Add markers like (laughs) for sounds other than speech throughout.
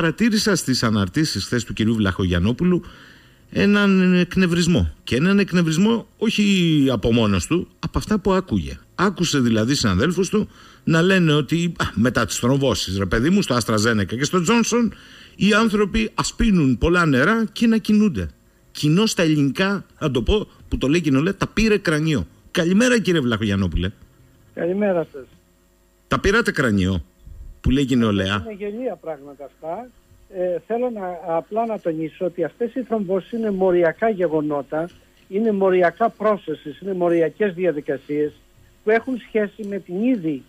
παρατήρησα στις αναρτήσεις χθες του κυρίου Βλαχογιανόπουλου έναν εκνευρισμό. Και έναν εκνευρισμό όχι από μόνος του, από αυτά που άκουγε. Άκουσε δηλαδή συναδέλφους του να λένε ότι α, μετά τις θρομβώσεις, ρε παιδί μου, στο Αστραζένεκα και στο Τζόνσον, οι άνθρωποι ασπίνουν πολλά νερά και να κινούνται. Κοινό στα ελληνικά, να το πω, που το λέει κοινό, τα πήρε κρανίο. Καλημέρα κύριε Βλαχογιανόπουλε. Καλημέρα σας. Τα πήρατε κρανίο, που λέει η νεολαία. Είναι γελία πράγματα αυτά. Ε, θέλω να, απλά να τονίσω ότι αυτές οι θρομβώσεις είναι μοριακά γεγονότα, είναι μοριακά πρόσεσης, είναι μοριακές διαδικασίες που έχουν σχέση με την ήδη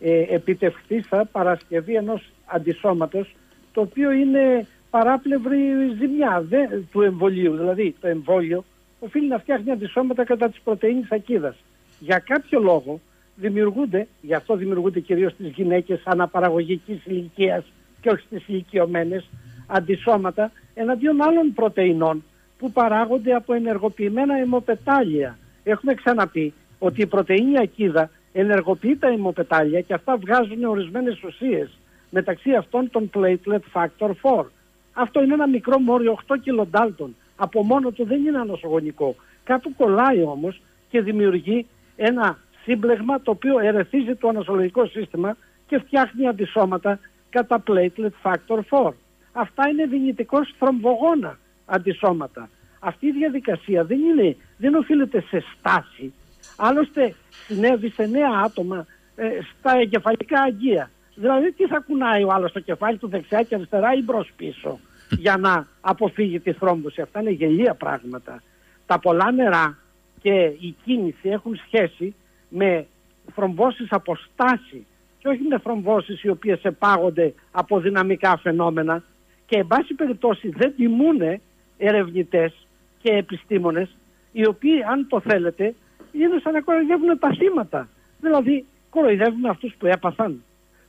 ε, επιτευχθήσα παρασκευή ενός αντισώματος το οποίο είναι παράπλευρη ζημιά δε, του εμβολίου. Δηλαδή το εμβόλιο οφείλει να φτιάχνει αντισώματα κατά της πρωτεΐνης ακίδας. Για κάποιο λόγο δημιουργούνται, γι' αυτό δημιουργούνται κυρίως στις γυναίκες αναπαραγωγικής ηλικίας και όχι στις ηλικιωμένες, αντισώματα εναντίον άλλων πρωτεϊνών που παράγονται από ενεργοποιημένα αιμοπετάλια. Έχουμε ξαναπεί ότι η πρωτεΐνη ακίδα ενεργοποιεί τα αιμοπετάλια και αυτά βγάζουν ορισμένες ουσίες μεταξύ αυτών των platelet factor 4. Αυτό είναι ένα μικρό μόριο 8 κιλοντάλτων. Από μόνο του δεν είναι ανοσογονικό. Κάπου κολλάει όμως και δημιουργεί ένα σύμπλεγμα το οποίο ερεθίζει το ανοσολογικό σύστημα και φτιάχνει αντισώματα κατά platelet factor 4. Αυτά είναι δυνητικός θρομβογόνα αντισώματα. Αυτή η διαδικασία δεν, είναι, δεν οφείλεται σε στάση. Άλλωστε συνέβη σε νέα άτομα ε, στα εγκεφαλικά αγγεία. Δηλαδή τι θα κουνάει ο άλλος στο κεφάλι του δεξιά και αριστερά ή μπρος πίσω για να αποφύγει τη θρόμβωση. Αυτά είναι γελία πράγματα. Τα πολλά νερά και η κίνηση έχουν σχέση με θρομβώσεις από στάση και όχι με θρομβώσεις οι οποίες επάγονται από δυναμικά φαινόμενα και εν πάση περιπτώσει δεν τιμούν ερευνητές και επιστήμονες οι οποίοι αν το θέλετε είναι σαν να κοροϊδεύουν τα θύματα. Δηλαδή κοροϊδεύουμε αυτούς που έπαθαν,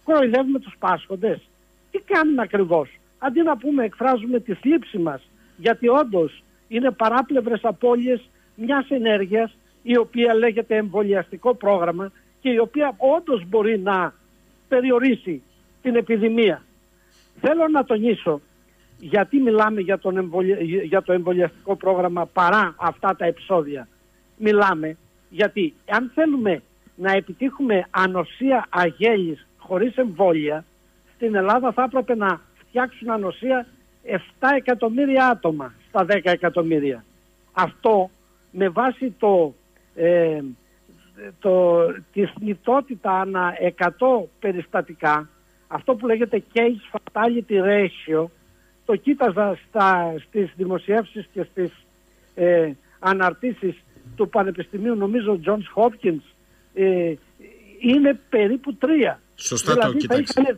κοροϊδεύουμε τους πάσχοντες. Τι κάνουμε ακριβώς; Αντί να πούμε εκφράζουμε τη θλίψη μας γιατί όντως είναι παράπλευρες απώλειες μιας ενέργειας η οποία λέγεται εμβολιαστικό πρόγραμμα και η οποία όντως μπορεί να περιορίσει την επιδημία. Θέλω να τονίσω γιατί μιλάμε για, τον για το εμβολιαστικό πρόγραμμα παρά αυτά τα επεισόδια. Μιλάμε γιατί αν θέλουμε να επιτύχουμε ανοσία αγέλης χωρίς εμβόλια, στην Ελλάδα θα έπρεπε να φτιάξουν ανοσία 7 εκατομμύρια άτομα στα 10 εκατομμύρια. Αυτό με βάση το, ε, το, τη θνητότητα ανά 100 περιστατικά, αυτό που λέγεται case fatality ratio, το κοίταζα στα, στις δημοσιεύσεις και στις ε, αναρτήσεις του Πανεπιστημίου, νομίζω Johns Hopkins, ε, είναι περίπου τρία. Σωστά δηλαδή το θα είχαν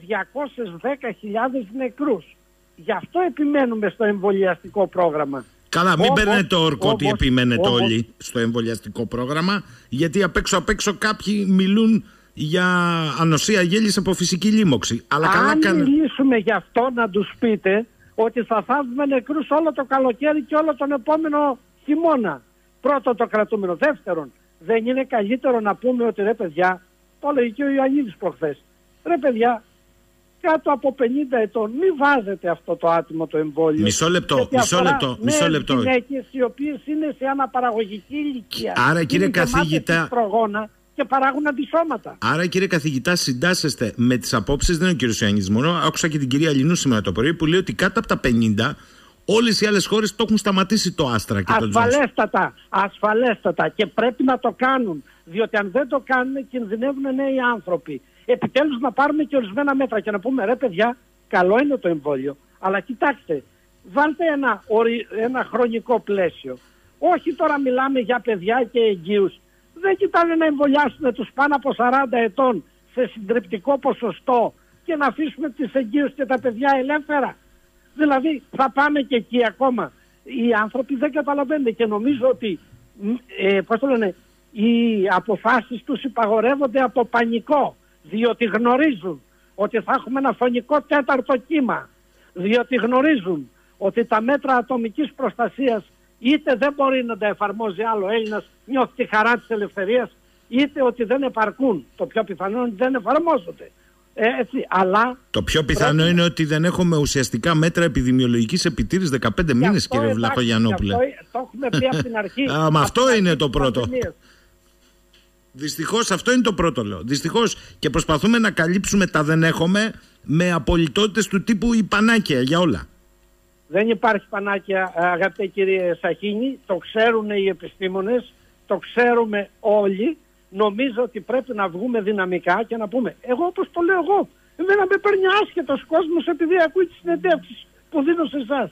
210.000 νεκρούς. Γι' αυτό επιμένουμε στο εμβολιαστικό πρόγραμμα. Καλά, μην παίρνετε το όρκο ότι επιμένετε όλοι στο εμβολιαστικό πρόγραμμα, γιατί απ' έξω απ' έξω κάποιοι μιλούν για ανοσία γέλης από φυσική λίμωξη. Αλλά Αν καλά μιλήσουμε γι' αυτό να τους πείτε ότι θα θάβουμε νεκρούς όλο το καλοκαίρι και όλο τον επόμενο χειμώνα. Πρώτο το κρατούμενο. Δεύτερον, δεν είναι καλύτερο να πούμε ότι ρε παιδιά, το λέει και ο Ιωαννίδης προχθές, ρε παιδιά, κάτω από 50 ετών μην βάζετε αυτό το άτιμο το εμβόλιο. Μισό λεπτό, μισό λεπτό, μισό λεπτό. γυναίκες οι οποίες είναι σε αναπαραγωγική ηλικία. Άρα κύριε είναι καθηγητά... Προγόνα και παράγουν αντισώματα. Άρα κύριε καθηγητά συντάσσεστε με τις απόψεις, δεν είναι ο κύριος Ιωαννίδης μόνο, άκουσα και την κυρία Λινού σήμερα το πρωί που λέει ότι κάτω από τα 50 Όλες οι άλλες χώρες το έχουν σταματήσει το Άστρα και ασφαλέστατα, το Ασφαλέστατα. Και πρέπει να το κάνουν. Διότι αν δεν το κάνουν, κινδυνεύουν νέοι άνθρωποι. Επιτέλους να πάρουμε και ορισμένα μέτρα και να πούμε ρε παιδιά, καλό είναι το εμβόλιο. Αλλά κοιτάξτε, βάλτε ένα, ένα χρονικό πλαίσιο. Όχι τώρα μιλάμε για παιδιά και εγγύους. Δεν κοιτάνε να εμβολιάσουν τους πάνω από 40 ετών σε συντριπτικό ποσοστό και να αφήσουμε τις εγγύους και τα παιδιά ελεύθερα. Δηλαδή θα πάμε και εκεί ακόμα. Οι άνθρωποι δεν καταλαβαίνουν και νομίζω ότι ε, πώς το λένε, οι αποφάσεις τους υπαγορεύονται από πανικό διότι γνωρίζουν ότι θα έχουμε ένα φωνικό τέταρτο κύμα διότι γνωρίζουν ότι τα μέτρα ατομικής προστασίας είτε δεν μπορεί να τα εφαρμόζει άλλο Έλληνας νιώθει τη χαρά της ελευθερίας είτε ότι δεν επαρκούν το πιο πιθανό δεν εφαρμόζονται Ε, έτσι, αλλά το πιο πιθανό πρέπει... είναι ότι δεν έχουμε ουσιαστικά μέτρα επιδημιολογικής επιτήρησης 15 μήνες, κύριε Βλαχογιανόπουλε. Το έχουμε πει από την αρχή. (laughs) Α, μα αυτό είναι το πρώτο. Δυστυχώς αυτό είναι το πρώτο λέω. Δυστυχώς και προσπαθούμε να καλύψουμε τα δεν έχουμε με απολυτότητες του τύπου η πανάκια για όλα. Δεν υπάρχει πανάκια, αγαπητέ κύριε Σαχίνη. Το ξέρουν οι επιστήμονες, το ξέρουμε όλοι. Νομίζω ότι πρέπει να βγούμε δυναμικά και να πούμε, εγώ όπως το λέω εγώ, εμένα με παίρνει άσχετος κόσμος επειδή ακούει τις συνεντεύξεις που δίνω σε εσάς.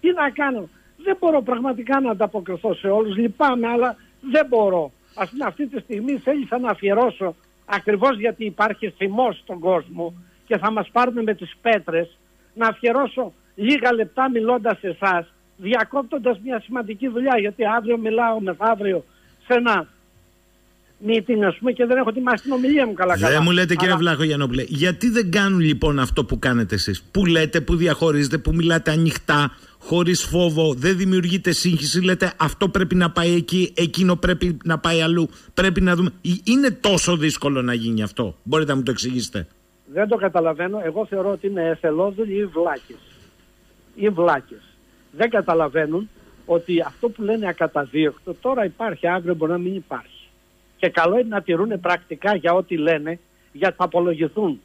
Τι να κάνω. Δεν μπορώ πραγματικά να ανταποκριθώ σε όλους. Λυπάμαι, αλλά δεν μπορώ. Ας πούμε αυτή τη στιγμή θέλησα να αφιερώσω ακριβώς γιατί υπάρχει θυμός στον κόσμο και θα μας πάρουν με τις πέτρες να αφιερώσω λίγα λεπτά μιλώντας σε εσάς, διακόπτοντας μια σημαντική δουλειά γιατί αύριο μιλάω μεθαύριο σε ένα meeting ας πούμε και δεν έχω ετοιμάσει την ομιλία μου καλά καλά. Δεν μου λέτε κύριε Βλάχο Γιαννόπουλε, γιατί δεν κάνουν λοιπόν αυτό που κάνετε εσείς, που λέτε, που διαχωρίζετε, που μιλάτε ανοιχτά, χωρίς φόβο, δεν δημιουργείται σύγχυση. Λέτε αυτό πρέπει να πάει εκεί, εκείνο πρέπει να πάει αλλού. Πρέπει να δούμε. Είναι τόσο δύσκολο να γίνει αυτό; Μπορείτε να μου το εξηγήσετε; Δεν το καταλαβαίνω. Εγώ θεωρώ ότι είναι εθελόδουλοι ή βλάκες. Ή βλάκες. Δεν καταλαβαίνουν ότι αυτό που λένε ακαταδίωκτο τώρα υπάρχει, αύριο μπορεί να μην υπάρχει. Και καλό είναι να τηρούν πρακτικά για ό,τι λένε, για θα απολογηθούν.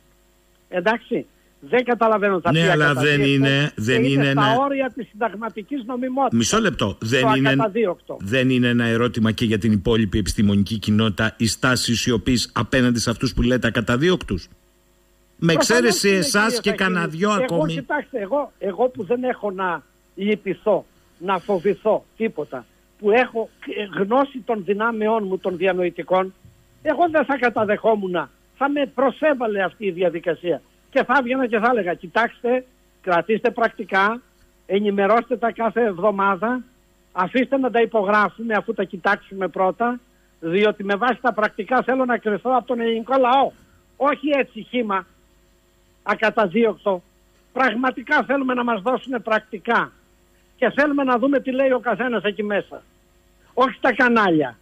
Εντάξει, δεν καταλαβαίνω τα Ναι, αλλά δεν είναι. Δεν είναι, είναι στα όρια της συνταγματικής νομιμότητας. Μισό λεπτό. Δεν είναι, δεν είναι ένα ερώτημα και για την υπόλοιπη επιστημονική κοινότητα οι στάσεις οι οποίες απέναντι σε αυτούς που λέτε ακαταδίωκτους. Με εξαίρεση εσάς και κανένα δυο ακόμη. Κοιτάξτε, εγώ, εγώ που δεν έχω να λυπηθώ, να φοβηθώ τίποτα, που έχω γνώση των δυνάμεών μου των διανοητικών, εγώ δεν θα καταδεχόμουν. Θα με προσέβαλε αυτή η διαδικασία και θα έβγαινα και θα έλεγα κοιτάξτε, κρατήστε πρακτικά, ενημερώστε τα κάθε εβδομάδα, αφήστε να τα υπογράφουμε αφού τα κοιτάξουμε πρώτα, διότι με βάση τα πρακτικά θέλω να κρυθώ από τον ελληνικό λαό. Όχι έτσι χήμα, ακαταδίωκτο. Πραγματικά θέλουμε να μας δώσουν πρακτικά και θέλουμε να δούμε τι λέει ο καθένας εκεί μέσα. Όχι στα κανάλια.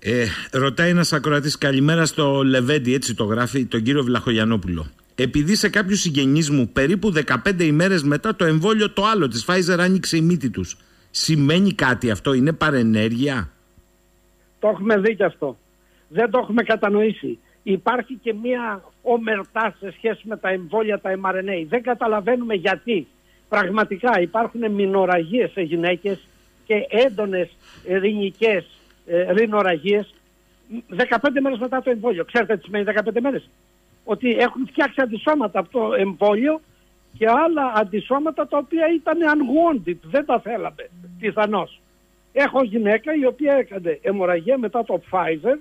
Ε, ρωτάει ένας ακροατής, καλημέρα στο Λεβέντι, έτσι το γράφει, τον κύριο Βλαχογιανόπουλο. Επειδή σε κάποιους συγγενείς μου περίπου 15 ημέρες μετά το εμβόλιο το άλλο της Pfizer άνοιξε η μύτη τους, σημαίνει κάτι αυτό, είναι παρενέργεια; Το έχουμε δει και αυτό. Δεν το έχουμε κατανοήσει. Υπάρχει και μία ομερτά σε σχέση με τα εμβόλια, τα mRNA. Δεν καταλαβαίνουμε γιατί. Πραγματικά υπάρχουν μηνοραγίες σε γυναίκες και έντονες ειρηνικές ε, ρινοραγίε 15 μέρες μετά το εμβόλιο. Ξέρετε τι σημαίνει 15 μέρες; Ότι έχουν φτιάξει αντισώματα από το εμβόλιο και άλλα αντισώματα τα οποία ήταν unwanted. Δεν τα θέλαμε πιθανώς. Έχω γυναίκα η οποία έκανε αιμορραγία μετά το Pfizer,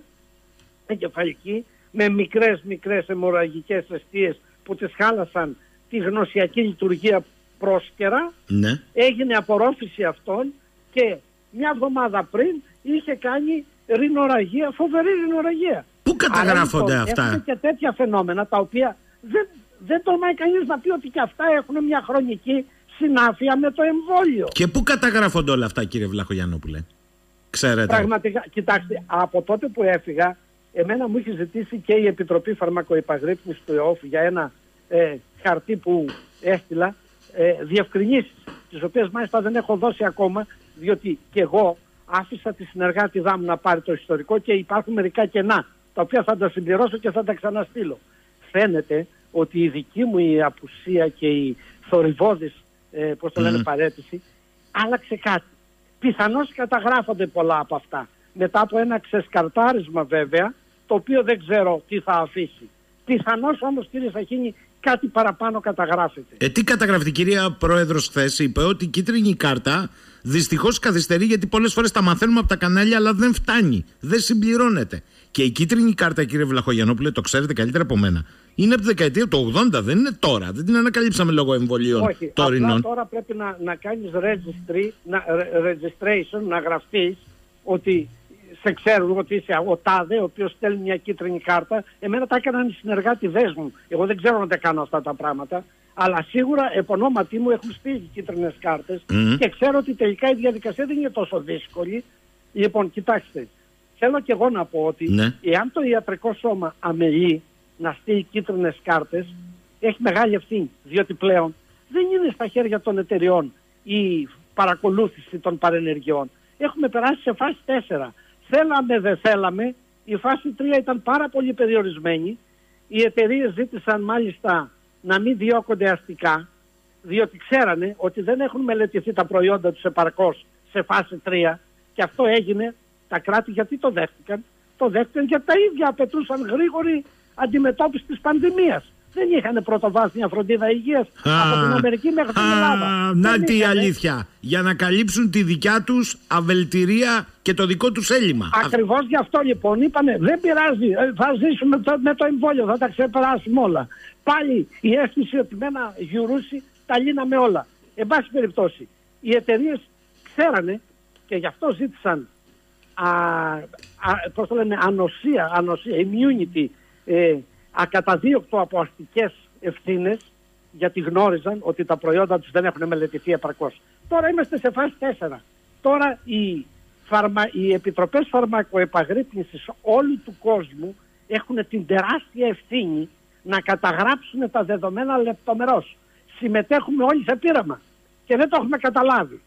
εγκεφαλική, με μικρές μικρές αιμορραγικές αιστείες που τις χάλασαν τη γνωσιακή λειτουργία πρόσκαιρα. Ναι. Έγινε απορρόφηση αυτών και μια εβδομάδα πριν είχε κάνει ρινοραγία, φοβερή ρινοραγία. Πού καταγράφονται Άρα, λοιπόν, αυτά; Έχουν και τέτοια φαινόμενα τα οποία δεν, δεν τολμάει κανείς να πει ότι και αυτά έχουν μια χρονική συνάφεια με το εμβόλιο. Και πού καταγράφονται όλα αυτά, κύριε Βλαχογιανόπουλε; Ξέρετε. Πραγματικά, κοιτάξτε, από τότε που έφυγα, εμένα μου είχε ζητήσει και η Επιτροπή Φαρμακοϊπαγρύπνης του ΕΟΦ για ένα ε, χαρτί που έστειλα ε, διευκρινήσεις, τις οποίες μάλιστα δεν έχω δώσει ακόμα, διότι και εγώ άφησα τη συνεργάτη μου να πάρει το ιστορικό και υπάρχουν μερικά κενά, τα οποία θα τα συμπληρώσω και θα τα ξαναστείλω. Φαίνεται ότι η δική μου η απουσία και η θορυβόδης, ε, πώς το λένε, παρέτηση, άλλαξε κάτι. Πιθανώς καταγράφονται πολλά από αυτά. Μετά από ένα ξεσκαρτάρισμα βέβαια, το οποίο δεν ξέρω τι θα αφήσει. Πιθανώς όμως κύριε Σαχίνη κάτι παραπάνω καταγράφεται. Ε, τι καταγράφεται, κυρία Πρόεδρος, χθες είπε ότι η κίτρινη κάρτα δυστυχώς καθυστερεί γιατί πολλές φορές τα μαθαίνουμε από τα κανάλια, αλλά δεν φτάνει. Δεν συμπληρώνεται. Και η κίτρινη κάρτα, κύριε Βλαχογιανόπουλε, το ξέρετε καλύτερα από μένα. Είναι από τη δεκαετία του 80, δεν είναι τώρα. Δεν την ανακαλύψαμε λόγω εμβολίων Όχι, τωρινών. τώρα πρέπει να, να κάνεις registration, να γραφτείς ότι σε ξέρουν ότι είσαι ο τάδε, ο οποίος στέλνει μια κίτρινη κάρτα. Εμένα τα έκαναν οι συνεργάτε μου. Εγώ δεν ξέρω να τα κάνω αυτά τα πράγματα. Αλλά σίγουρα επ' ονόματι μου έχουν στείλει κίτρινες κάρτες και ξέρω ότι τελικά η διαδικασία δεν είναι τόσο δύσκολη. Λοιπόν, κοιτάξτε, θέλω και εγώ να πω ότι ναι. εάν το ιατρικό σώμα αμελεί, να στείλει κίτρινες κάρτες έχει μεγάλη ευθύνη, διότι πλέον δεν είναι στα χέρια των εταιριών η παρακολούθηση των παρενεργειών. Έχουμε περάσει σε φάση 4. Θέλαμε, δεν θέλαμε, η φάση 3 ήταν πάρα πολύ περιορισμένη. Οι εταιρείες ζήτησαν μάλιστα να μην διώκονται αστικά, διότι ξέρανε ότι δεν έχουν μελετηθεί τα προϊόντα τους επαρκώς σε φάση 3 και αυτό έγινε τα κράτη γιατί το δέχτηκαν; Το δέχτηκαν γιατί τα ίδια απαιτούσαν γρήγορη αντιμετώπιση της πανδημίας δεν είχαν πρωτοβάθμια φροντίδα υγείας από την Αμερική μέχρι την Ελλάδα. Να τι αλήθεια. Για να καλύψουν τη δικιά τους αβελτηρία και το δικό τους έλλειμμα. Ακριβώς γι' αυτό λοιπόν είπανε δεν πειράζει. Ε, θα ζήσουμε το, με το εμβόλιο, θα τα ξεπεράσουμε όλα. Πάλι η αίσθηση ότι με ένα γιουρούσι τα λύναμε όλα. Εν πάση περιπτώσει, οι εταιρείες ξέρανε και γι' αυτό ζήτησαν α, α, πώς το λένε, ανοσία, ανοσία, immunity, ε, ακαταδίωκτο από αστικές ευθύνες γιατί γνώριζαν ότι τα προϊόντα τους δεν έχουν μελετηθεί επαρκώς. Τώρα είμαστε σε φάση 4. Τώρα οι, φαρμα... οι επιτροπές φαρμακοεπαγρύπνησης όλου του κόσμου έχουν την τεράστια ευθύνη να καταγράψουν τα δεδομένα λεπτομερώς. Συμμετέχουμε όλοι σε πείραμα και δεν το έχουμε καταλάβει.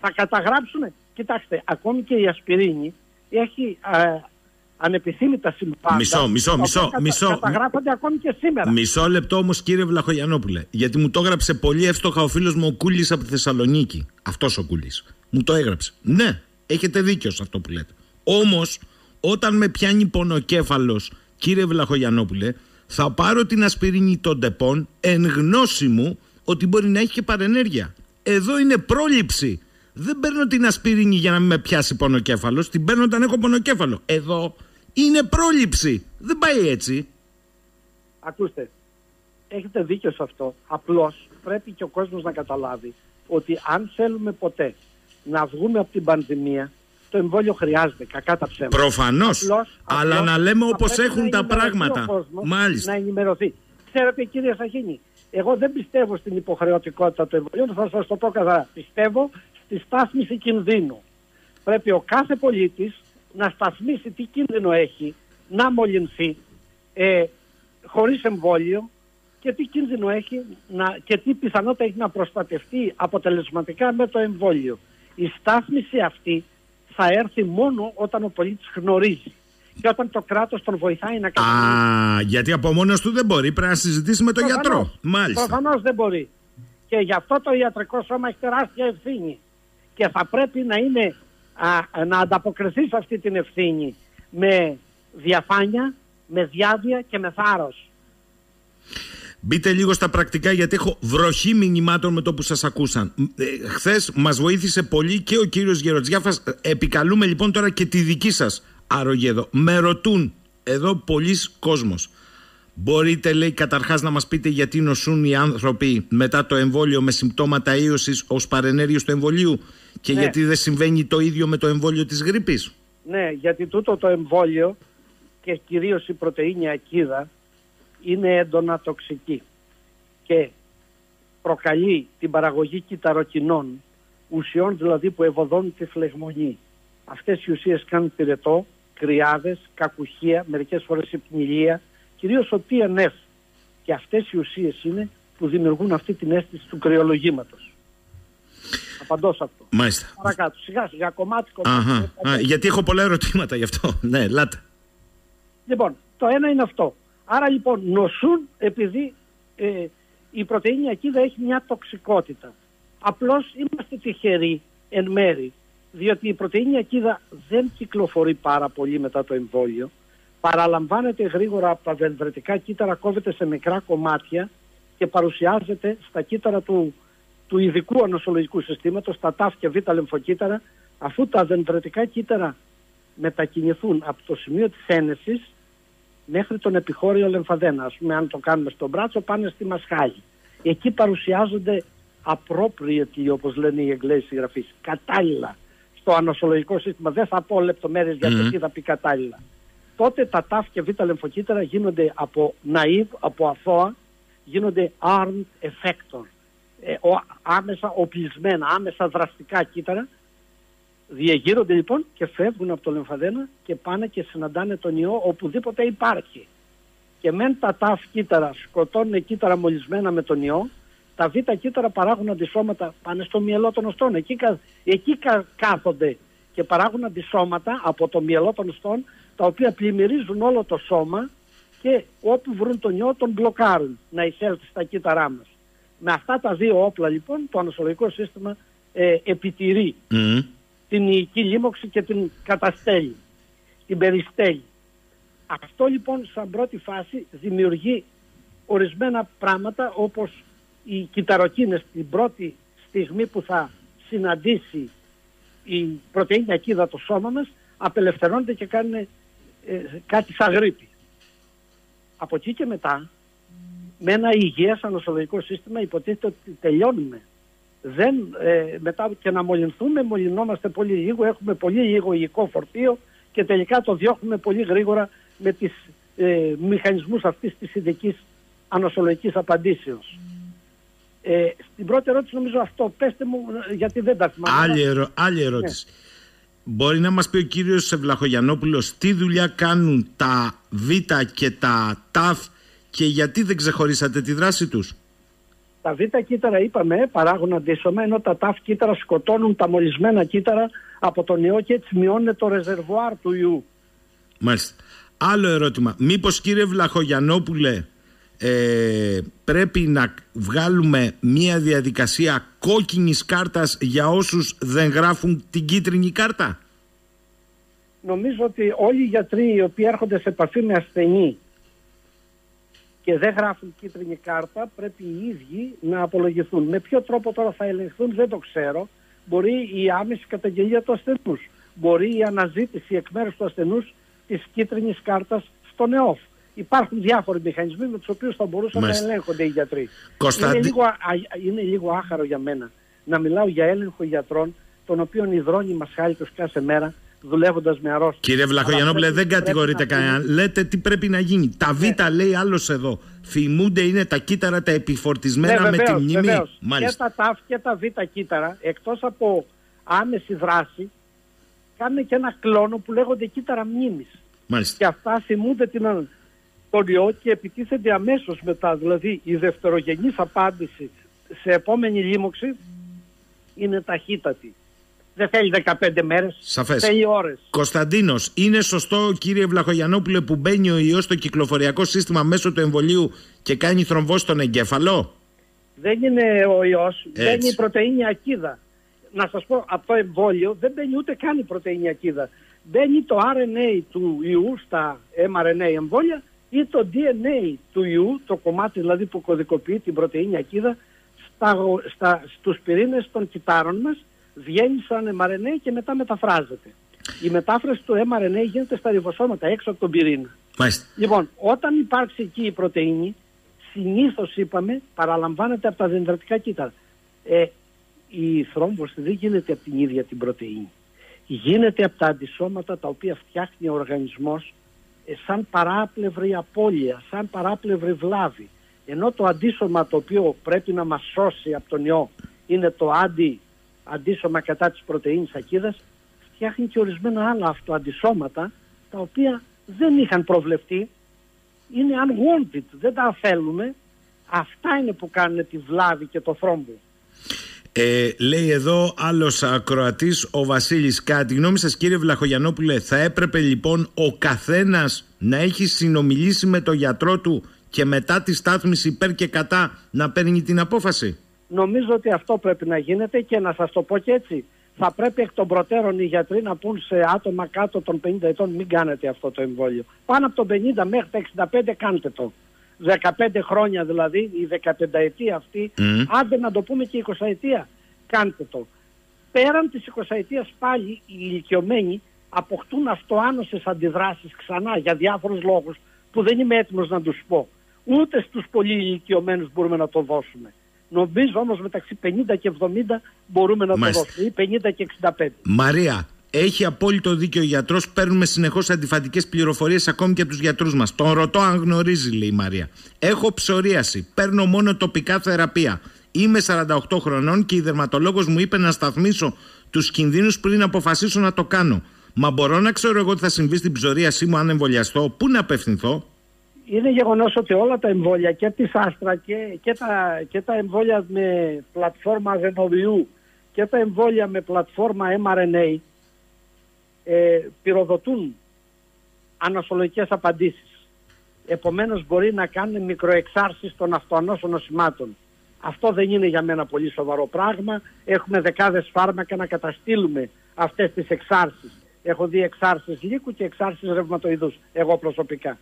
Θα καταγράψουν, κοιτάξτε, ακόμη και η ασπιρίνη έχει ε, ανεπιθύμητα συμβάντα. Μισό, μισό, μισό. μισό καταγράφονται ακόμη και σήμερα. Μισό λεπτό όμως, κύριε Βλαχογιανόπουλε. Γιατί μου το έγραψε πολύ εύστοχα ο φίλος μου ο Κούλης από τη Θεσσαλονίκη. Αυτός ο Κούλης. Μου το έγραψε. Ναι, έχετε δίκιο σε αυτό που λέτε. Όμως, όταν με πιάνει πονοκέφαλος, κύριε Βλαχογιανόπουλε, θα πάρω την ασπιρίνη των τεπών εν γνώση μου ότι μπορεί να έχει και παρενέργεια. Εδώ είναι πρόληψη. Δεν παίρνω την ασπιρίνη για να μην με πιάσει πονοκέφαλος, την παίρνω όταν έχω πονοκέφαλο. Εδώ είναι πρόληψη. Δεν πάει έτσι. Ακούστε, έχετε δίκιο σε αυτό. Απλώς πρέπει και ο κόσμος να καταλάβει ότι αν θέλουμε ποτέ να βγούμε από την πανδημία, το εμβόλιο χρειάζεται, κακά τα ψέματα. Προφανώς. Αλλά να λέμε όπως έχουν τα πράγματα. Μάλιστα. Να ενημερωθεί. Ξέρετε, κύριε Σαχίνη, εγώ δεν πιστεύω στην υποχρεωτικότητα του εμβολίου, θα σας το πω καθαρά. Πιστεύω στη στάθμιση κινδύνου. Πρέπει ο κάθε πολίτης να σταθμίσει τι κίνδυνο έχει να μολυνθεί ε, χωρίς εμβόλιο και τι κίνδυνο έχει να, και τι πιθανότητα έχει να προστατευτεί αποτελεσματικά με το εμβόλιο. Η στάθμιση αυτή θα έρθει μόνο όταν ο πολίτης γνωρίζει και όταν το κράτος τον βοηθάει να κάνει. Α, γιατί από μόνος του δεν μπορεί, πρέπει να συζητήσει με τον γιατρό. Μάλιστα. Προφανώς δεν μπορεί. Και γι' αυτό το ιατρικό σώμα έχει τεράστια ευθύνη. Και θα πρέπει να είναι α, να ανταποκριθείς σε αυτή την ευθύνη με διαφάνεια, με διάβια και με θάρρος. Μπείτε λίγο στα πρακτικά γιατί έχω βροχή μηνυμάτων με το που σας ακούσαν. Ε, χθες μας βοήθησε πολύ και ο κύριος Γεροτζιάφας. Επικαλούμε λοιπόν τώρα και τη δική σας άρρωγη εδώ. Με ρωτούν εδώ πολλοί κόσμος. Μπορείτε λέει καταρχάς να μας πείτε γιατί νοσούν οι άνθρωποι μετά το εμβόλιο με συμπτώματα ίωσης ως παρενέργειος του εμβολίου; Και ναι. γιατί δεν συμβαίνει το ίδιο με το εμβόλιο της γρήπης. Ναι, γιατί τούτο το εμβόλιο και κυρίως η πρωτεΐνη ακίδα είναι έντονα τοξική και προκαλεί την παραγωγή κυταροκινών, ουσιών δηλαδή που ευωδώνουν τη φλεγμονή. Αυτές οι ουσίες κάνουν πυρετό, κρυάδες, κακουχία, μερικές φορές υπνηλία, κυρίως ο TNF. Και αυτές οι ουσίες είναι που δημιουργούν αυτή την αίσθηση του κρυολογήματος. Απαντώ σε αυτό. Μάλιστα. Παρακάτω. Σιγά σιγά κομμάτι κομμάτι. Α, γιατί έχω πολλά ερωτήματα γι' αυτό. ναι, λάτε. Λοιπόν, το ένα είναι αυτό. Άρα λοιπόν νοσούν επειδή ε, η πρωτεΐνη ακίδα έχει μια τοξικότητα. Απλώς είμαστε τυχεροί εν μέρη, διότι η πρωτεΐνη ακίδα δεν κυκλοφορεί πάρα πολύ μετά το εμβόλιο. Παραλαμβάνεται γρήγορα από τα δεντρετικά κύτταρα, κόβεται σε μικρά κομμάτια και παρουσιάζεται στα κύτταρα του του ειδικού ανοσολογικού συστήματος, τα τάφ και β λεμφοκύτταρα, αφού τα δεντρωτικά κύτταρα μετακινηθούν από το σημείο της ένεσης μέχρι τον επιχώριο λεμφαδένα. Ας πούμε, αν το κάνουμε στον μπράτσο, πάνε στη μασχάλη. Εκεί παρουσιάζονται appropriately, όπως λένε οι Εγγλέζοι συγγραφείς, κατάλληλα στο ανοσολογικό σύστημα. Δεν θα πω λεπτομέρειες για το τι θα πει κατάλληλα. Τότε τα τάφ και β λεμφοκύτταρα γίνονται από naive, από αθώα, γίνονται armed effector ε, ο, άμεσα οπλισμένα, άμεσα δραστικά κύτταρα διεγείρονται λοιπόν και φεύγουν από το λεμφαδένα και πάνε και συναντάνε τον ιό οπουδήποτε υπάρχει. και μεν τα ταφ κύτταρα σκοτώνουν κύτταρα μολυσμένα με τον ιό, τα β κύτταρα παράγουν αντισώματα, πάνε στο μυαλό των οστών. Εκεί, εκεί κάθονται και παράγουν αντισώματα από το μυαλό των οστών, τα οποία πλημμυρίζουν όλο το σώμα και όπου βρουν τον ιό τον μπλοκάρουν να εισέλθει στα κύτταρά μας. Με αυτά τα δύο όπλα λοιπόν το ανοσολογικό σύστημα ε, επιτηρεί την ιική λίμωξη και την καταστέλει, την περιστέλει. Αυτό λοιπόν σαν πρώτη φάση δημιουργεί ορισμένα πράγματα όπως οι κυταροκίνες την πρώτη στιγμή που θα συναντήσει η πρωτεΐνη ακίδα το σώμα μας απελευθερώνεται και κάνουν ε, κάτι σαν γρήπη. Από εκεί και μετά με ένα υγιές ανοσολογικό σύστημα υποτίθεται ότι τελειώνουμε. Δεν, ε, μετά και να μολυνθούμε, μολυνόμαστε πολύ λίγο, έχουμε πολύ λίγο υλικό φορτίο και τελικά το διώχνουμε πολύ γρήγορα με τις ε, μηχανισμούς αυτής της ειδικής ανοσολογικής απαντήσεως. Ε, στην πρώτη ερώτηση νομίζω αυτό. Πέστε μου γιατί δεν τα θυμάμαι. Άλλη, άλλη ερώτηση. Ναι. Μπορεί να μας πει ο κύριος Ευλαχογιανόπουλος τι δουλειά κάνουν τα Β και τα ΤΑΦ και γιατί δεν ξεχωρίσατε τη δράση τους; Τα Β κύτταρα είπαμε παράγουν αντίσωμα ενώ τα ΤΑΦ κύτταρα σκοτώνουν τα μολυσμένα κύτταρα από τον ιό και έτσι μειώνεται το ρεζερβουάρ του ιού. Μάλιστα. Άλλο ερώτημα. Μήπως κύριε Βλαχογιανόπουλε ε, πρέπει να βγάλουμε μια διαδικασία κόκκινης κάρτας για όσους δεν γράφουν την κίτρινη κάρτα; Νομίζω ότι όλοι οι γιατροί οι οποίοι έρχονται σε επαφή με ασθενή και δεν γράφουν κίτρινη κάρτα πρέπει οι ίδιοι να απολογηθούν. Με ποιο τρόπο τώρα θα ελεγχθούν δεν το ξέρω. Μπορεί η άμεση καταγγελία του ασθενούς. Μπορεί η αναζήτηση εκ μέρους του ασθενούς της κίτρινης κάρτας στον ΕΟΦ υπάρχουν διάφοροι μηχανισμοί με τους οποίους θα μπορούσαν να ελέγχονται οι γιατροί. Είναι, λίγο, είναι λίγο άχαρο για μένα να μιλάω για έλεγχο γιατρών, των οποίων υδρώνει μασχάλικο κάθε μέρα δουλεύοντας με αρρώστια. Κύριε Βλαχογιανόπουλε, δεν κατηγορείτε κανέναν. Λέτε τι πρέπει να γίνει. Τα Β ναι. λέει άλλος εδώ. Θυμούνται είναι τα κύτταρα τα επιφορτισμένα ναι, με τη μνήμη; Και τα ΤΑΦ και τα Β κύτταρα, εκτός από άμεση δράση, κάνουν και ένα κλόνο που λέγονται κύτταρα μνήμης. Και αυτά θυμούνται την τον ιό και επιτίθενται αμέσως μετά. Δηλαδή η δευτερογενής απάντηση σε επόμενη λίμωξη είναι ταχύτατη. Δεν θέλει 15 μέρες, Σαφές. θέλει ώρες. Κωνσταντίνος, είναι σωστό κύριε Βλαχογιανόπουλε που μπαίνει ο ιός στο κυκλοφοριακό σύστημα μέσω του εμβολίου και κάνει θρομβό στον εγκέφαλο; Δεν είναι ο ιός, μπαίνει η πρωτεΐνη ακίδα. Να σας πω, από το εμβόλιο δεν μπαίνει ούτε καν η πρωτεΐνη ακίδα. Μπαίνει το RNA του ιού στα mRNA εμβόλια ή το DNA του ιού, το κομμάτι δηλαδή που κωδικοποιεί την πρωτεΐνη ακίδα, στα, στα, στους πυρήνες των κυτάρων μας, βγαίνει σαν mRNA και μετά μεταφράζεται. Η μετάφραση του mRNA γίνεται στα ριβοσώματα έξω από τον πυρήνα. Μάλιστα. Λοιπόν, όταν υπάρξει εκεί η πρωτεΐνη, συνήθως είπαμε, παραλαμβάνεται από τα δεντρατικά κύτταρα. Ε, η θρόμβωση δεν γίνεται από την ίδια την πρωτεΐνη. Γίνεται από τα αντισώματα τα οποία φτιάχνει ο οργανισμός ε, σαν παράπλευρη απώλεια, σαν παράπλευρη βλάβη. Ενώ το αντίσωμα το οποίο πρέπει να μας σώσει από τον ιό είναι το αντι, αντίσωμα κατά της πρωτεΐνης ακίδας, φτιάχνει και ορισμένα άλλα αυτοαντισώματα τα οποία δεν είχαν προβλεφτεί, είναι unwanted, δεν τα θέλουμε. Αυτά είναι που κάνουν τη βλάβη και το θρόμπο. Ε, λέει εδώ άλλος ακροατής, ο Βασίλης. Κατά τη γνώμη σας, κύριε Βλαχογιανόπουλε, θα έπρεπε λοιπόν ο καθένας να έχει συνομιλήσει με τον γιατρό του και μετά τη στάθμιση υπέρ και κατά να παίρνει την απόφαση; Νομίζω ότι αυτό πρέπει να γίνεται και να σας το πω και έτσι. Θα πρέπει εκ των προτέρων οι γιατροί να πούν σε άτομα κάτω των 50 ετών μην κάνετε αυτό το εμβόλιο. Πάνω από τον 50 μέχρι τα 65 κάντε το. 15 χρόνια δηλαδή, η 15 ετία αυτή, mm. άντε να το πούμε και η 20 ετία, κάντε το. Πέραν της 20 ετίας πάλι οι ηλικιωμένοι αποκτούν αυτοάνωσες αντιδράσεις ξανά για διάφορους λόγους που δεν είμαι έτοιμος να τους πω. Ούτε στους πολύ ηλικιωμένους μπορούμε να το δώσουμε. Νομίζω όμως μεταξύ 50 και 70 μπορούμε να το δώσουμε ή 50 και 65. Μαρία, έχει απόλυτο δίκιο ο γιατρός. Παίρνουμε συνεχώς αντιφατικές πληροφορίες ακόμη και από τους γιατρούς μας. Τον ρωτώ αν γνωρίζει, λέει η Μαρία. Έχω ψωρίαση. Παίρνω μόνο τοπικά θεραπεία. Είμαι 48 χρονών και η δερματολόγος μου είπε να σταθμίσω τους κινδύνους πριν αποφασίσω να το κάνω. Μα μπορώ να ξέρω εγώ τι θα συμβεί στην ψωρίασή μου αν εμβολιαστώ. Πού να απευθυνθώ; Είναι γεγονός ότι όλα τα εμβόλια και της Άστρα και, και, τα, και τα εμβόλια με πλατφόρμα αδενοδιού και τα εμβόλια με πλατφόρμα mRNA ε, πυροδοτούν ανασολογικές απαντήσεις. Επομένως μπορεί να κάνουν μικροεξάρσεις των αυτοανώσων νοσημάτων. Αυτό δεν είναι για μένα πολύ σοβαρό πράγμα. Έχουμε δεκάδες φάρμακα να καταστήλουμε αυτές τις εξάρσεις. Έχω δει εξάρσεις λύκου και εξάρσεις ρευματοειδούς, εγώ προσωπικά.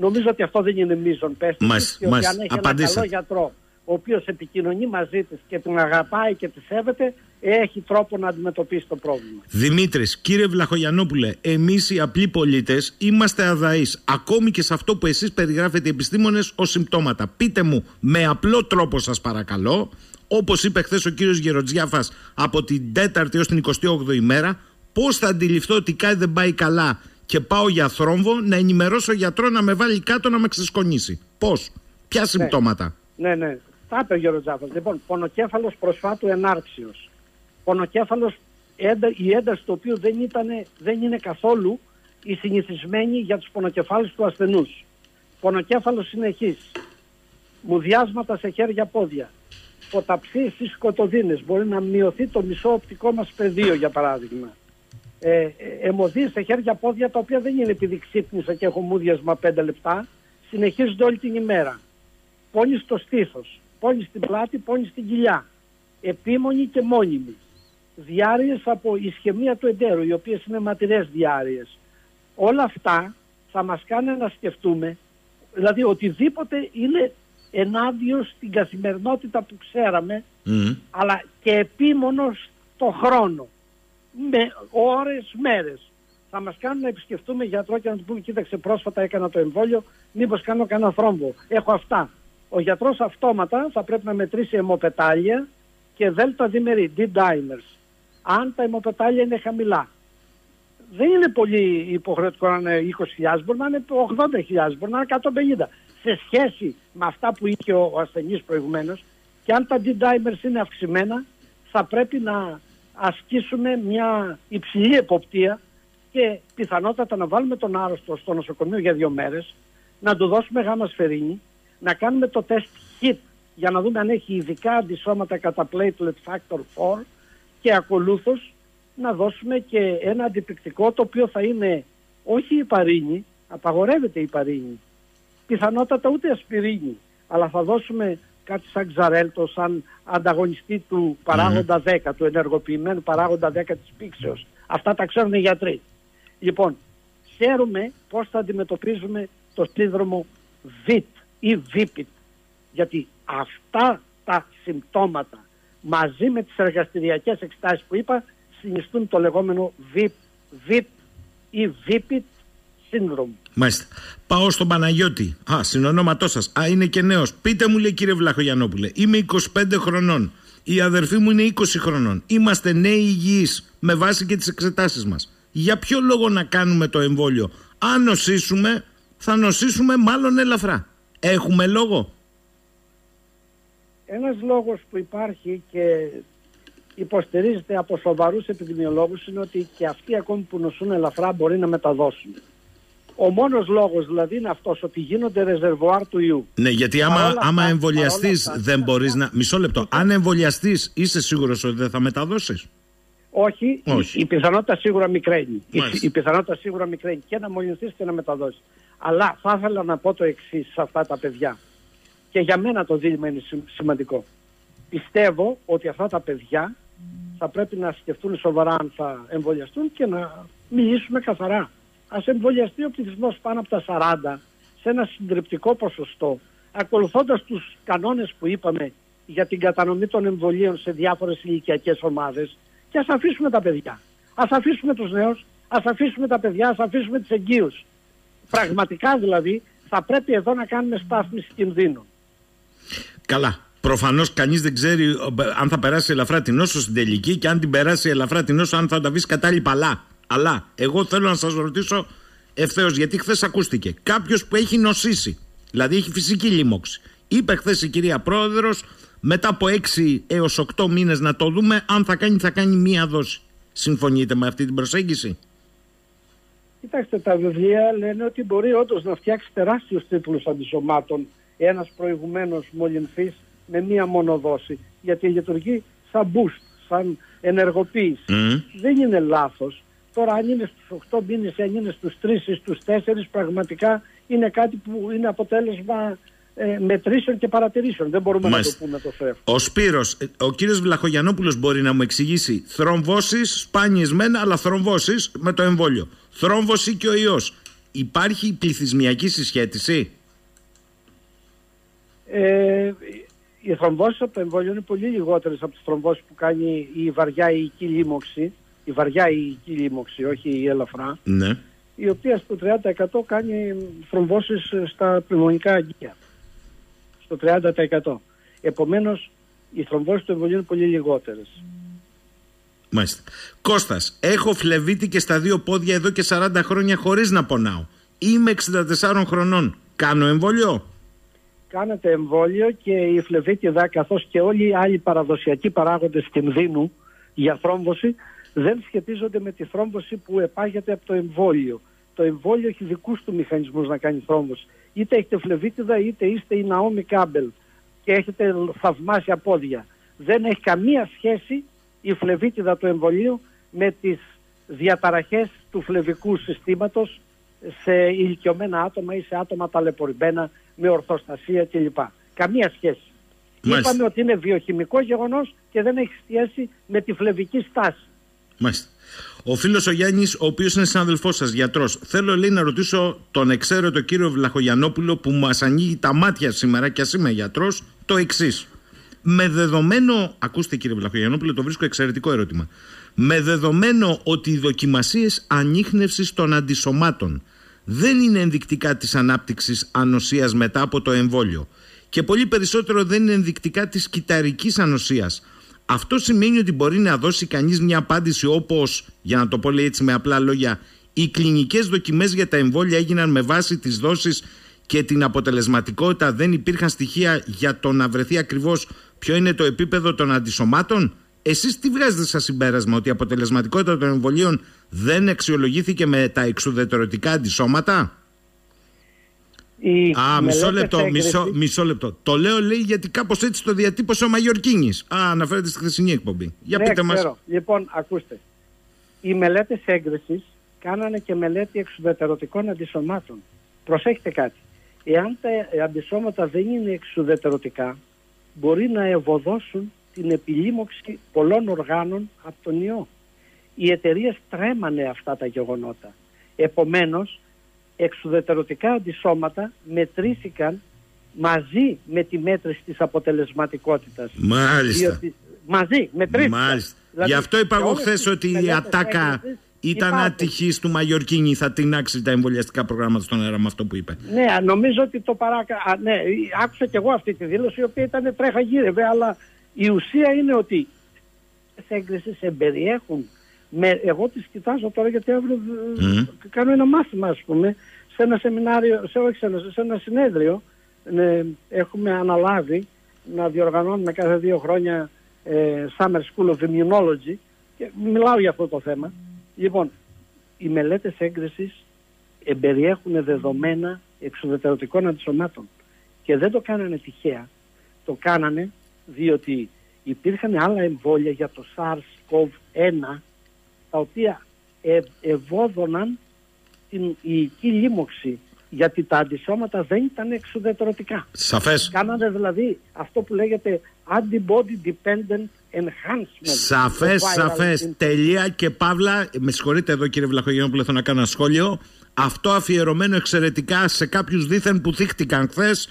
Νομίζω ότι αυτό δεν είναι μείζον πέστη. Και ότι αν έχει ένα καλό γιατρό, ο οποίος επικοινωνεί μαζί της και τον αγαπάει και τη σέβεται, έχει τρόπο να αντιμετωπίσει το πρόβλημα. Δημήτρης, κύριε Βλαχογιανόπουλε, εμείς οι απλοί πολίτες είμαστε αδαείς, ακόμη και σε αυτό που εσείς περιγράφετε οι επιστήμονες ως συμπτώματα. Πείτε μου με απλό τρόπο σας παρακαλώ, όπως είπε χθες ο κύριος Γεροτζιάφας από την 4η έως την 28η μέρα, πώς θα αντιληφθώ ότι κάτι δεν πάει καλά και πάω για θρόμβο να ενημερώσω γιατρό να με βάλει κάτω να με ξεσκονίσει. Πώς, ποια ναι. συμπτώματα; Ναι, ναι. Τα είπε ο Γεροτζάφας. Λοιπόν, πονοκέφαλος προσφάτου ενάρξιος πονοκέφαλος, η ένταση του οποίου δεν, ήταν, δεν είναι καθόλου η συνηθισμένη για τους πονοκεφάλους του ασθενούς. Πονοκέφαλος συνεχής, μουδιάσματα σε χέρια-πόδια, ποταψίες στις σκοτωδίνες, μπορεί να μειωθεί το μισό οπτικό μας πεδίο για παράδειγμα. Ε, ε, σε χέρια-πόδια τα οποία δεν είναι επειδή ξύπνησα και έχω μούδιασμα 5 λεπτά, συνεχίζονται όλη την ημέρα. Πόνοι στο στήθος, πόνοι στην πλάτη, πόνοι στην κοιλιά. Επίμονη και μόνιμη διάρειες από ισχυμία του εντέρου, οι οποίες είναι ματηρές διάρειες. Όλα αυτά θα μας κάνουν να σκεφτούμε, δηλαδή οτιδήποτε είναι ενάντιο στην καθημερινότητα που ξέραμε, αλλά και επίμονο στο χρόνο, με ώρες, μέρες. Θα μας κάνουν να επισκεφτούμε γιατρό και να του πούμε, κοίταξε πρόσφατα έκανα το εμβόλιο, μήπως κάνω κανένα θρόμβο. Έχω αυτά. Ο γιατρός αυτόματα θα πρέπει να μετρήσει αιμοπετάλια και δέλτα διμερή, D-dimers αν τα αιμοπετάλια είναι χαμηλά. Δεν είναι πολύ υποχρεωτικό να είναι 20.000, μπορεί να είναι 80.000, μπορεί να είναι 150. Σε σχέση με αυτά που είχε ο, ο ασθενής προηγουμένως και αν τα D-dimers είναι αυξημένα θα πρέπει να ασκήσουμε μια υψηλή εποπτεία και πιθανότατα να βάλουμε τον άρρωστο στο νοσοκομείο για δύο μέρες, να του δώσουμε γάμα σφαιρίνη, να κάνουμε το τεστ HIT για να δούμε αν έχει ειδικά αντισώματα κατά platelet factor 4 και ακολούθως να δώσουμε και ένα αντιπληκτικό το οποίο θα είναι όχι η παρίνη, απαγορεύεται η παρίνη, πιθανότατα ούτε ασπιρίνη, αλλά θα δώσουμε κάτι σαν ξαρέλτο, σαν ανταγωνιστή του παράγοντα 10, του ενεργοποιημένου παράγοντα 10 της πήξεως. Αυτά τα ξέρουν οι γιατροί. Λοιπόν, ξέρουμε πώς θα αντιμετωπίζουμε το σύνδρομο VIT ή VIPIT, γιατί αυτά τα συμπτώματα μαζί με τις εργαστηριακές εξετάσεις που είπα συνιστούν το λεγόμενο VIP, VIP ή VIPIT σύνδρομο. Μάλιστα. Πάω στον Παναγιώτη. Α, συνονόματός σας. Α, είναι και νέος. Πείτε μου, λέει κύριε Βλαχογιανόπουλε, είμαι 25 χρονών. Η αδερφή μου είναι 20 χρονών. Είμαστε νέοι υγιείς με βάση και τις εξετάσεις μας. Για ποιο λόγο να κάνουμε το εμβόλιο; Αν νοσήσουμε, θα νοσήσουμε μάλλον ελαφρά. Έχουμε λόγο; Ένας λόγος που υπάρχει και υποστηρίζεται από σοβαρούς επιδημιολόγους είναι ότι και αυτοί ακόμη που νοσούν ελαφρά μπορεί να μεταδώσουν. Ο μόνος λόγος δηλαδή είναι αυτός ότι γίνονται ρεζερβοάρ του ιού. Ναι, γιατί άμα, άμα εμβολιαστείς δεν μπορείς να... Μισό λεπτό. Αν εμβολιαστείς, είσαι σίγουρος ότι δεν θα μεταδώσεις; Όχι, Όχι. Η, η πιθανότητα σίγουρα μικραίνει. Η, η, πιθανότητα σίγουρα μικραίνει και να μολυνθείς και να μεταδώσεις. Αλλά θα ήθελα να πω το εξής σε αυτά τα παιδιά. Και για μένα το δίλημα είναι σημαντικό. Πιστεύω ότι αυτά τα παιδιά θα πρέπει να σκεφτούν σοβαρά αν θα εμβολιαστούν και να μιλήσουμε καθαρά. Ας εμβολιαστεί ο πληθυσμός πάνω από τα 40 σε ένα συντριπτικό ποσοστό, ακολουθώντας τους κανόνες που είπαμε για την κατανομή των εμβολίων σε διάφορες ηλικιακές ομάδες και ας αφήσουμε τα παιδιά. Ας αφήσουμε τους νέους, ας αφήσουμε τα παιδιά, ας αφήσουμε τις εγγύους. Πραγματικά δηλαδή θα πρέπει εδώ να κάνουμε στάθμιση κινδύνων. Καλά. Προφανώς κανείς δεν ξέρει αν θα περάσει ελαφρά την νόσο στην τελική και αν την περάσει ελαφρά την νόσο, αν θα τα βρεις κατάλληλα παλά. Αλλά εγώ θέλω να σας ρωτήσω ευθέως, γιατί χθες ακούστηκε κάποιος που έχει νοσήσει, δηλαδή έχει φυσική λίμωξη. Είπε χθες η κυρία Πρόεδρος, μετά από 6 έως 8 μήνες να το δούμε, αν θα κάνει, θα κάνει μία δόση. Συμφωνείτε με αυτή την προσέγγιση; Κοιτάξτε, τα βιβλία λένε ότι μπορεί όντως να φτιάξει τεράστιους τίτλους αντισωμάτων ένας προηγουμένω μολυνθής με μία μόνο δόση. Γιατί λειτουργεί σαν boost, σαν ενεργοποίηση. Δεν είναι λάθος. Τώρα, αν είναι στους 8 μήνες, αν είναι στους 3 ή στους 4, πραγματικά είναι κάτι που είναι αποτέλεσμα ε, μετρήσεων και παρατηρήσεων. Δεν μπορούμε να το πούμε το Θεό. Ο Σπύρος, ε, ο κύριος Βλαχογιανόπουλος μπορεί να μου εξηγήσει θρομβώσεις, σπάνιες μεν, αλλά θρομβώσεις με το εμβόλιο. Θρόμβωση και ο ιός. Υπάρχει πληθυσμιακή συσχέτιση; Ε, οι θρομβώσεις από το εμβόλιο είναι πολύ λιγότερες από τις θρομβώσεις που κάνει η βαριά ιική λίμωξη. Η βαριά ιική λίμωξη, όχι η ελαφρά. Ναι. Η οποία στο 30% κάνει θρομβώσεις στα πνευμονικά αγγεία στο 30%. Επομένως, οι θρομβώσεις του εμβολίου είναι πολύ λιγότερες. Μάλιστα. Κώστας, έχω φλεβίτη και στα δύο πόδια εδώ και 40 χρόνια χωρίς να πονάω. Είμαι 64 χρονών. Κάνω εμβόλιο; Κάνετε εμβόλιο και η φλεβίτιδα καθώς και όλοι οι άλλοι παραδοσιακοί παράγοντες κινδύνου για θρόμβωση δεν σχετίζονται με τη θρόμβωση που επάγεται από το εμβόλιο. Το εμβόλιο έχει δικούς του μηχανισμούς να κάνει θρόμβωση είτε έχετε φλεβίτιδα είτε είστε η Ναόμι Κάμπελ και έχετε θαυμάσια πόδια. Δεν έχει καμία σχέση η φλεβίτιδα του εμβολίου με τις διαταραχές του φλεβικού συστήματος σε ηλικιωμένα άτομα ή σε άτομα ταλαιπωρημένα με ορθοστασία κλπ. Καμία σχέση. Μάλιστα. Είπαμε ότι είναι βιοχημικό γεγονός και δεν έχει σχέση με τη φλεβική στάση. Μάλιστα. Ο φίλος ο Γιάννης, ο οποίος είναι συνάδελφός σας, γιατρός, θέλω λέει να ρωτήσω τον εξαίρετο κύριο Βλαχογιανόπουλο που μας ανοίγει τα μάτια σήμερα και ας είμαι γιατρός, το εξής. Με δεδομένο, ακούστε κύριε Βλαχογιανόπουλο, το βρίσκω εξαιρετικό ερώτημα. Με δεδομένο ότι οι δοκιμασίες ανείχνευσης των αντισωμάτων δεν είναι ενδεικτικά της ανάπτυξης ανοσίας μετά από το εμβόλιο και πολύ περισσότερο δεν είναι ενδεικτικά της κυταρικής ανοσίας αυτό σημαίνει ότι μπορεί να δώσει κανείς μια απάντηση όπως, για να το πω έτσι με απλά λόγια, οι κλινικές δοκιμές για τα εμβόλια έγιναν με βάση τις δόσεις και την αποτελεσματικότητα δεν υπήρχαν στοιχεία για το να βρεθεί ακριβώς ποιο είναι το επίπεδο των αντισωμάτων. Εσείς τι βγάζετε σαν συμπέρασμα ότι η αποτελεσματικότητα των εμβολίων δεν αξιολογήθηκε με τα εξουδετερωτικά αντισώματα; Α, μισό λεπτό, μισό, μισό λεπτό. Το λέω λέει γιατί κάπως έτσι το διατύπωσε ο Μαγιορκίνης. Α, αναφέρεται στη χθεσινή εκπομπή. Για ναι, πείτε μας. Λοιπόν, ακούστε. Οι μελέτες έγκρισης κάνανε και μελέτη εξουδετερωτικών αντισωμάτων. Προσέχετε κάτι. Εάν τα αντισώματα δεν είναι εξουδετερωτικά, μπορεί να ευωδώσουν την επιλήμωξη πολλών οργάνων από τον ιό. Οι εταιρείες τρέμανε αυτά τα γεγονότα. Επομένως, εξουδετερωτικά αντισώματα μετρήθηκαν μαζί με τη μέτρηση της αποτελεσματικότητας. Μάλιστα. μαζί, μετρήθηκαν. Μάλιστα. Δηλαδή, Γι' αυτό είπα εγώ χθες ότι η ατάκα ήταν άτυχη του Μαγιορκίνη. Θα τεινάξει τα εμβολιαστικά προγράμματα στον αέρα με αυτό που είπε. Ναι, νομίζω ότι το παράκα. Ναι, άκουσα και εγώ αυτή τη δήλωση, η οποία ήταν τρέχα γύρευε, αλλά η ουσία είναι ότι οι έγκρισει εμπεριέχουν με, εγώ τις κοιτάζω τώρα γιατί αύριο mm. κάνω ένα μάθημα ας πούμε σε ένα σεμινάριο, σε, όχι σε, ένα, σε ένα συνέδριο ε, έχουμε αναλάβει να διοργανώνουμε κάθε δύο χρόνια ε, Summer School of Immunology και μιλάω για αυτό το θέμα. Λοιπόν, οι μελέτες έγκρισης εμπεριέχουν δεδομένα εξουδετερωτικών αντισωμάτων και δεν το κάνανε τυχαία. Το κάνανε διότι υπήρχαν άλλα εμβόλια για το SARS-CoV-1 τα οποία ε, ευόδωναν την ιική λίμωξη γιατί τα αντισώματα δεν ήταν εξουδετερωτικά. Σαφές. Κάνανε δηλαδή αυτό που λέγεται antibody dependent enhancement. Σαφές, σαφές. Τελεία και παύλα. Με συγχωρείτε εδώ κύριε Βλαχογέννη που θέλω να κάνω ένα σχόλιο. Αυτό αφιερωμένο εξαιρετικά σε κάποιους δίθεν που θύχτηκαν χθες.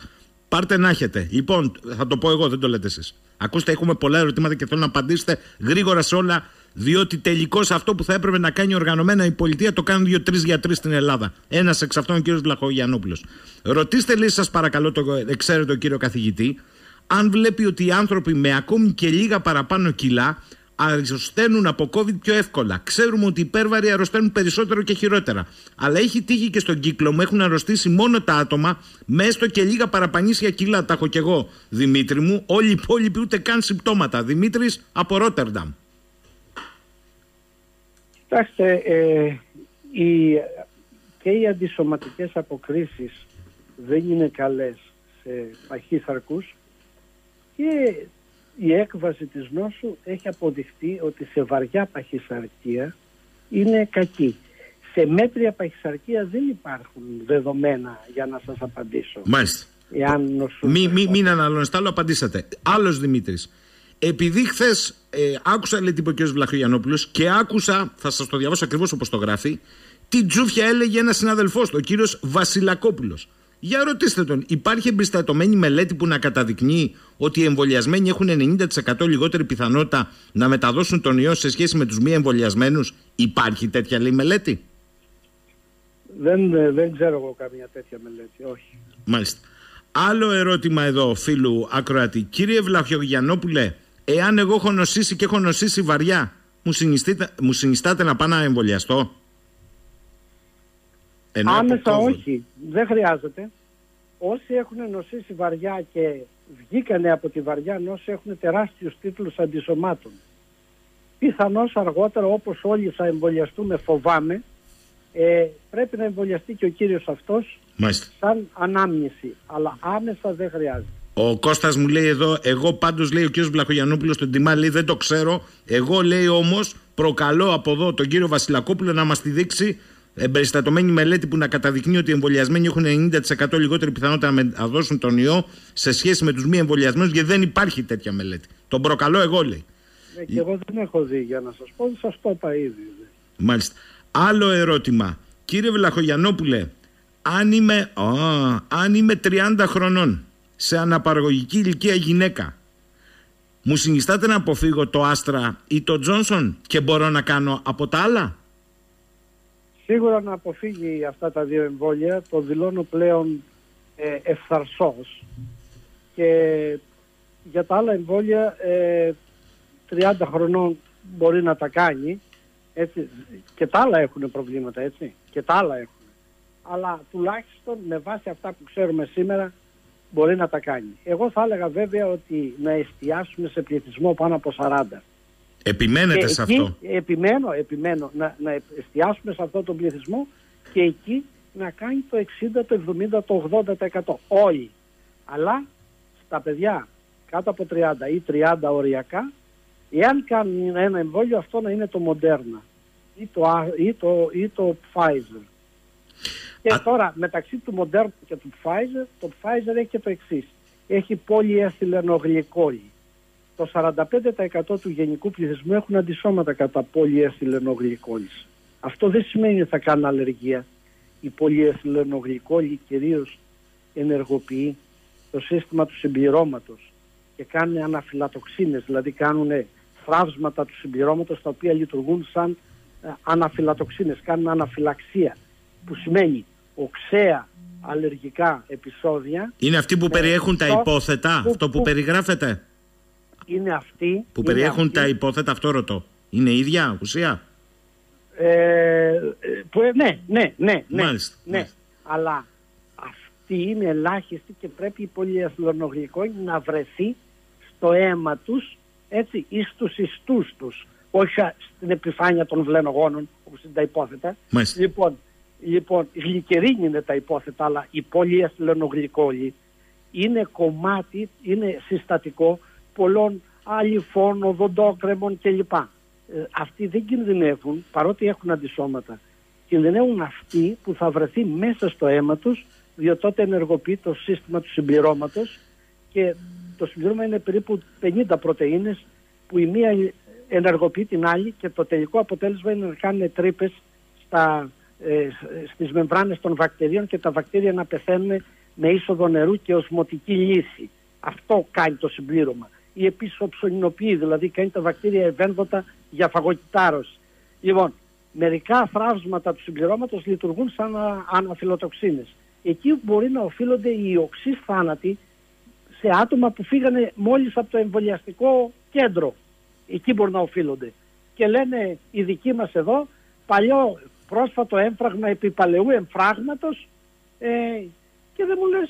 Πάρτε να έχετε. Λοιπόν, θα το πω εγώ, δεν το λέτε εσείς. Ακούστε, έχουμε πολλά ερωτήματα και θέλω να απαντήσετε γρήγορα σε όλα διότι τελικώς αυτό που θα έπρεπε να κάνει οργανωμένα η πολιτεία το κάνουν δύο-τρει γιατροί στην Ελλάδα. Ένας εξ αυτών ο κ. Βλαχογιανόπουλος. Ρωτήστε, λέει, σας παρακαλώ, το εξαίρετο κύριο καθηγητή, αν βλέπει ότι οι άνθρωποι με ακόμη και λίγα παραπάνω κιλά αρρωσταίνουν από COVID πιο εύκολα. Ξέρουμε ότι οι υπέρβαροι αρρωσταίνουν περισσότερο και χειρότερα. Αλλά έχει τύχει και στον κύκλο μου έχουν αρρωστήσει μόνο τα άτομα με έστω και λίγα παραπανήσια κιλά. Τα έχω κι εγώ, Δημήτρη μου. Όλοι οι υπόλοιποι ούτε καν συμπτώματα. Δημήτρης από Ρότερνταμ. Κοιτάξτε, ε, η, και οι αντισωματικές αποκρίσεις δεν είναι καλές σε παχύθαρκους και η έκβαση της νόσου έχει αποδειχτεί ότι σε βαριά παχυσαρκία είναι κακή. Σε μέτρια παχυσαρκία δεν υπάρχουν δεδομένα για να σας απαντήσω. Μάλιστα. Μην μη, μην αναλώνεστε, άλλο απαντήσατε. Άλλος Δημήτρης. Επειδή χθες ε, άκουσα, λέει την ο κ. Βλαχογιανόπουλος και άκουσα, θα σας το διαβάσω ακριβώς όπως το γράφει, τι τζούφια έλεγε ένας συναδελφός του, ο κύριος Βασιλακόπουλος. Για ρωτήστε τον, υπάρχει εμπιστατωμένη μελέτη που να καταδεικνύει ότι οι εμβολιασμένοι έχουν 90% λιγότερη πιθανότητα να μεταδώσουν τον ιό σε σχέση με τους μη εμβολιασμένους; Υπάρχει τέτοια λέει μελέτη; Δεν, ε, δεν ξέρω εγώ καμία τέτοια μελέτη, όχι. Μάλιστα. Άλλο ερώτημα εδώ φίλου Ακροατή. Κύριε Βλαχιογιαννόπουλε, εάν εγώ έχω νοσήσει και έχω νοσήσει βαριά, μου, μου συνιστάτε να πάω να εμβολιαστώ; Άμεσα όχι, δεν χρειάζεται. Όσοι έχουν νοσήσει βαριά και βγήκανε από τη βαριά νόση έχουν τεράστιους τίτλους αντισωμάτων. Πιθανώς αργότερα όπως όλοι θα εμβολιαστούμε φοβάμαι ε, πρέπει να εμβολιαστεί και ο κύριος αυτός Μάλιστα. σαν ανάμνηση. Αλλά άμεσα δεν χρειάζεται. Ο Κώστας μου λέει εδώ, εγώ πάντως λέει ο κύριος Βλαχογιαννόπουλος τον τιμά λέει δεν το ξέρω. Εγώ λέει όμως προκαλώ από εδώ τον κύριο Βασιλακόπουλο να μας τη δείξει εμπεριστατωμένη μελέτη που να καταδεικνύει ότι οι εμβολιασμένοι έχουν 90% λιγότερη πιθανότητα να δώσουν τον ιό σε σχέση με τους μη εμβολιασμένους, γιατί δεν υπάρχει τέτοια μελέτη. Τον προκαλώ εγώ, λέει. Ναι, και εγώ δεν έχω δει για να σας πω, σας το είπα ήδη. Μάλιστα. Άλλο ερώτημα. Κύριε Βλαχογιανόπουλε, αν είμαι, αν είμαι 30 χρονών σε αναπαραγωγική ηλικία γυναίκα, μου συνιστάτε να αποφύγω το Άστρα ή το Τζόνσον και μπορώ να κάνω από τα άλλα; Σίγουρα να αποφύγει αυτά τα δύο εμβόλια. Το δηλώνω πλέον ε, ευθαρσός. Και για τα άλλα εμβόλια ε, 30 χρονών μπορεί να τα κάνει. Έτσι, και τα άλλα έχουν προβλήματα, έτσι. Και τα άλλα έχουν. Αλλά τουλάχιστον με βάση αυτά που ξέρουμε σήμερα μπορεί να τα κάνει. Εγώ θα έλεγα βέβαια ότι να εστιάσουμε σε πληθυσμό πάνω από 40. Επιμένετε σε αυτό. Επιμένω, επιμένω να, να εστιάσουμε σε αυτό τον πληθυσμό και εκεί να κάνει το 60, το 70, το 80%. Όλοι. Αλλά στα παιδιά κάτω από 30 ή 30 οριακά, εάν κάνουν ένα εμβόλιο αυτό να είναι το Moderna ή το, ή το, ή το Pfizer. Και τώρα μεταξύ του Moderna και του Pfizer, το Pfizer έχει και το εξής. Έχει πολυεθυλενογλυκόλη το 45% του γενικού πληθυσμού έχουν αντισώματα κατά πολυεθυλενογλυκόλης. Αυτό δεν σημαίνει ότι θα κάνουν αλλεργία. Η πολυεθυλενογλυκόλη κυρίως ενεργοποιεί το σύστημα του συμπληρώματος και κάνουν αναφυλατοξίνες, δηλαδή κάνουν φράσματα του συμπληρώματος τα οποία λειτουργούν σαν ε, αναφυλατοξίνες, κάνουν αναφυλαξία που σημαίνει οξέα αλλεργικά επεισόδια. Είναι αυτοί που περιέχουν τα υπόθετα, αυτό που περιγράφεται είναι αυτοί... Που περιέχουν τα υπόθετα, αυτό ρωτώ. Είναι ίδια ουσία; Ε, που, ναι, ναι, ναι. ναι, μάλιστα, ναι. Αλλά αυτή είναι ελάχιστη και πρέπει η πολυεθλονογλυκόνη να βρεθεί στο αίμα τους έτσι, ή στους ιστούς τους όχι στην επιφάνεια των βλενογόνων όπως είναι τα υπόθετα Μάλιστα. λοιπόν, λοιπόν η γλυκερίνη είναι τα υπόθετα αλλά η πολυεθλονογλυκόλη είναι κομμάτι, είναι συστατικό πολλών αληφών, οδοντόκρεμων κλπ. Ε, αυτοί δεν κινδυνεύουν παρότι έχουν αντισώματα. Κινδυνεύουν αυτοί που θα βρεθεί μέσα στο αίμα τους διότι τότε ενεργοποιεί το σύστημα του συμπληρώματος και το συμπληρώμα είναι περίπου 50 πρωτεΐνες που η μία ενεργοποιεί την άλλη και το τελικό αποτέλεσμα είναι να κάνουν τρύπες στα, ε, στις μεμβράνες των βακτηρίων και τα βακτήρια να πεθαίνουν με είσοδο νερού και οσμοτική λύση. Αυτό κάνει το συμπλήρωμα ή επίσης οψονινοποιεί, δηλαδή κάνει τα βακτήρια ευένδοτα για φαγωκυτάρωση. Λοιπόν, μερικά φράσματα του συμπληρώματος λειτουργούν σαν αναφυλοτοξίνες. Εκεί μπορεί να οφείλονται οι οξύς θάνατοι σε άτομα που φύγανε μόλις από το εμβολιαστικό κέντρο. Εκεί μπορεί να οφείλονται. Και λένε οι δικοί μας εδώ, παλιό πρόσφατο έμφραγμα επί παλαιού εμφράγματος ε, και δεν μου λες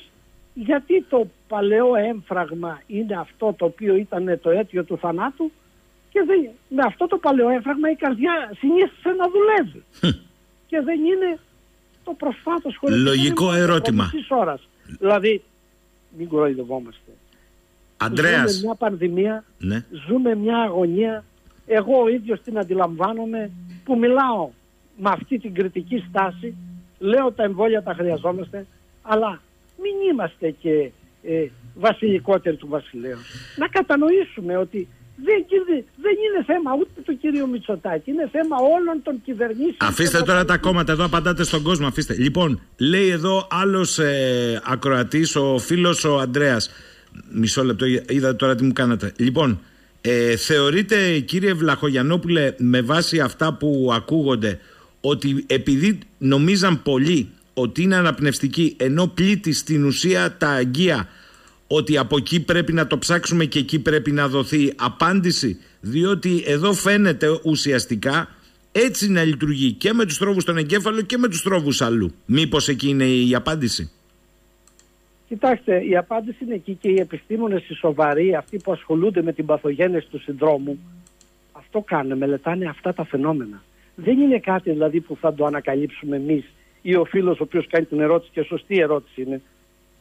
γιατί το παλαιό έμφραγμα είναι αυτό το οποίο ήταν το αίτιο του θανάτου και δεν, με αυτό το παλαιό έμφραγμα η καρδιά συνήθισε να δουλεύει. και δεν είναι αυτό προσφάτως χωρίς Λογικό ερώτημα. Ώρας. Δηλαδή, μην κοροϊδευόμαστε. Αντρέας. Ζούμε μια πανδημία, ναι. ζούμε μια αγωνία. Εγώ ο ίδιος την αντιλαμβάνομαι που μιλάω με αυτή την κριτική στάση. Λέω τα εμβόλια τα χρειαζόμαστε, αλλά μην είμαστε και ε, βασιλικότεροι του βασιλέου. Να κατανοήσουμε ότι δεν, δεν είναι θέμα ούτε του κυρίου Μητσοτάκη, είναι θέμα όλων των κυβερνήσεων. Αφήστε τώρα τα κόμματα εδώ, απαντάτε στον κόσμο. Αφήστε. Λοιπόν, λέει εδώ άλλος ε, ακροατής, ο φίλος ο Αντρέα. Μισό λεπτό, είδα τώρα τι μου κάνατε. Λοιπόν, ε, θεωρείτε κύριε Βλαχογιανόπουλε, με βάση αυτά που ακούγονται, ότι επειδή νομίζαν πολλοί ότι είναι αναπνευστική, ενώ πλήττει στην ουσία τα αγκία ότι από εκεί πρέπει να το ψάξουμε και εκεί πρέπει να δοθεί απάντηση διότι εδώ φαίνεται ουσιαστικά έτσι να λειτουργεί και με τους τρόβους στον εγκέφαλο και με τους τρόβους αλλού. Μήπως εκεί είναι η απάντηση; Κοιτάξτε, η απάντηση είναι εκεί και οι επιστήμονες οι σοβαροί, αυτοί που ασχολούνται με την παθογένεση του συνδρόμου, αυτό κάνουν, μελετάνε αυτά τα φαινόμενα. Δεν είναι κάτι δηλαδή που θα το ανακαλύψουμε εμείς ή ο φίλος ο οποίος κάνει την ερώτηση και σωστή ερώτηση είναι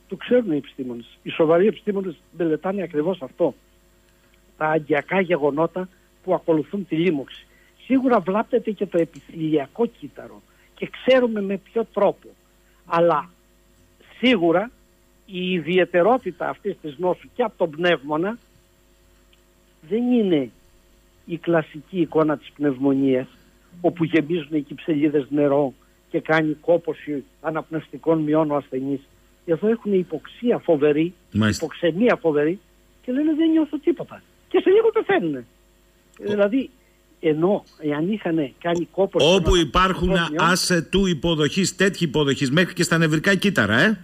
το ξέρουν οι επιστήμονες. Οι σοβαροί επιστήμονες μελετάνε ακριβώς αυτό. Τα αγκιακά γεγονότα που ακολουθούν τη λίμωξη. Σίγουρα βλάπτεται και το επιθυλιακό κύτταρο και ξέρουμε με ποιο τρόπο. Αλλά σίγουρα η ιδιαιτερότητα αυτής της νόσου και από τον πνεύμονα δεν είναι η κλασική εικόνα της πνευμονίας όπου γεμίζουν οι κυψελίδες νερό και κάνει κόπωση αναπνευστικών μειών ο ασθενής. Εδώ έχουν υποξία φοβερή, Μάλιστα. υποξενία φοβερή και λένε δεν νιώθω τίποτα. Και σε λίγο πεθαίνουν. Δηλαδή, ενώ εάν είχαν κάνει κόπο. Όπου υπάρχουν άσε του υποδοχής, τέτοιοι υποδοχή, μέχρι και στα νευρικά κύτταρα, ε.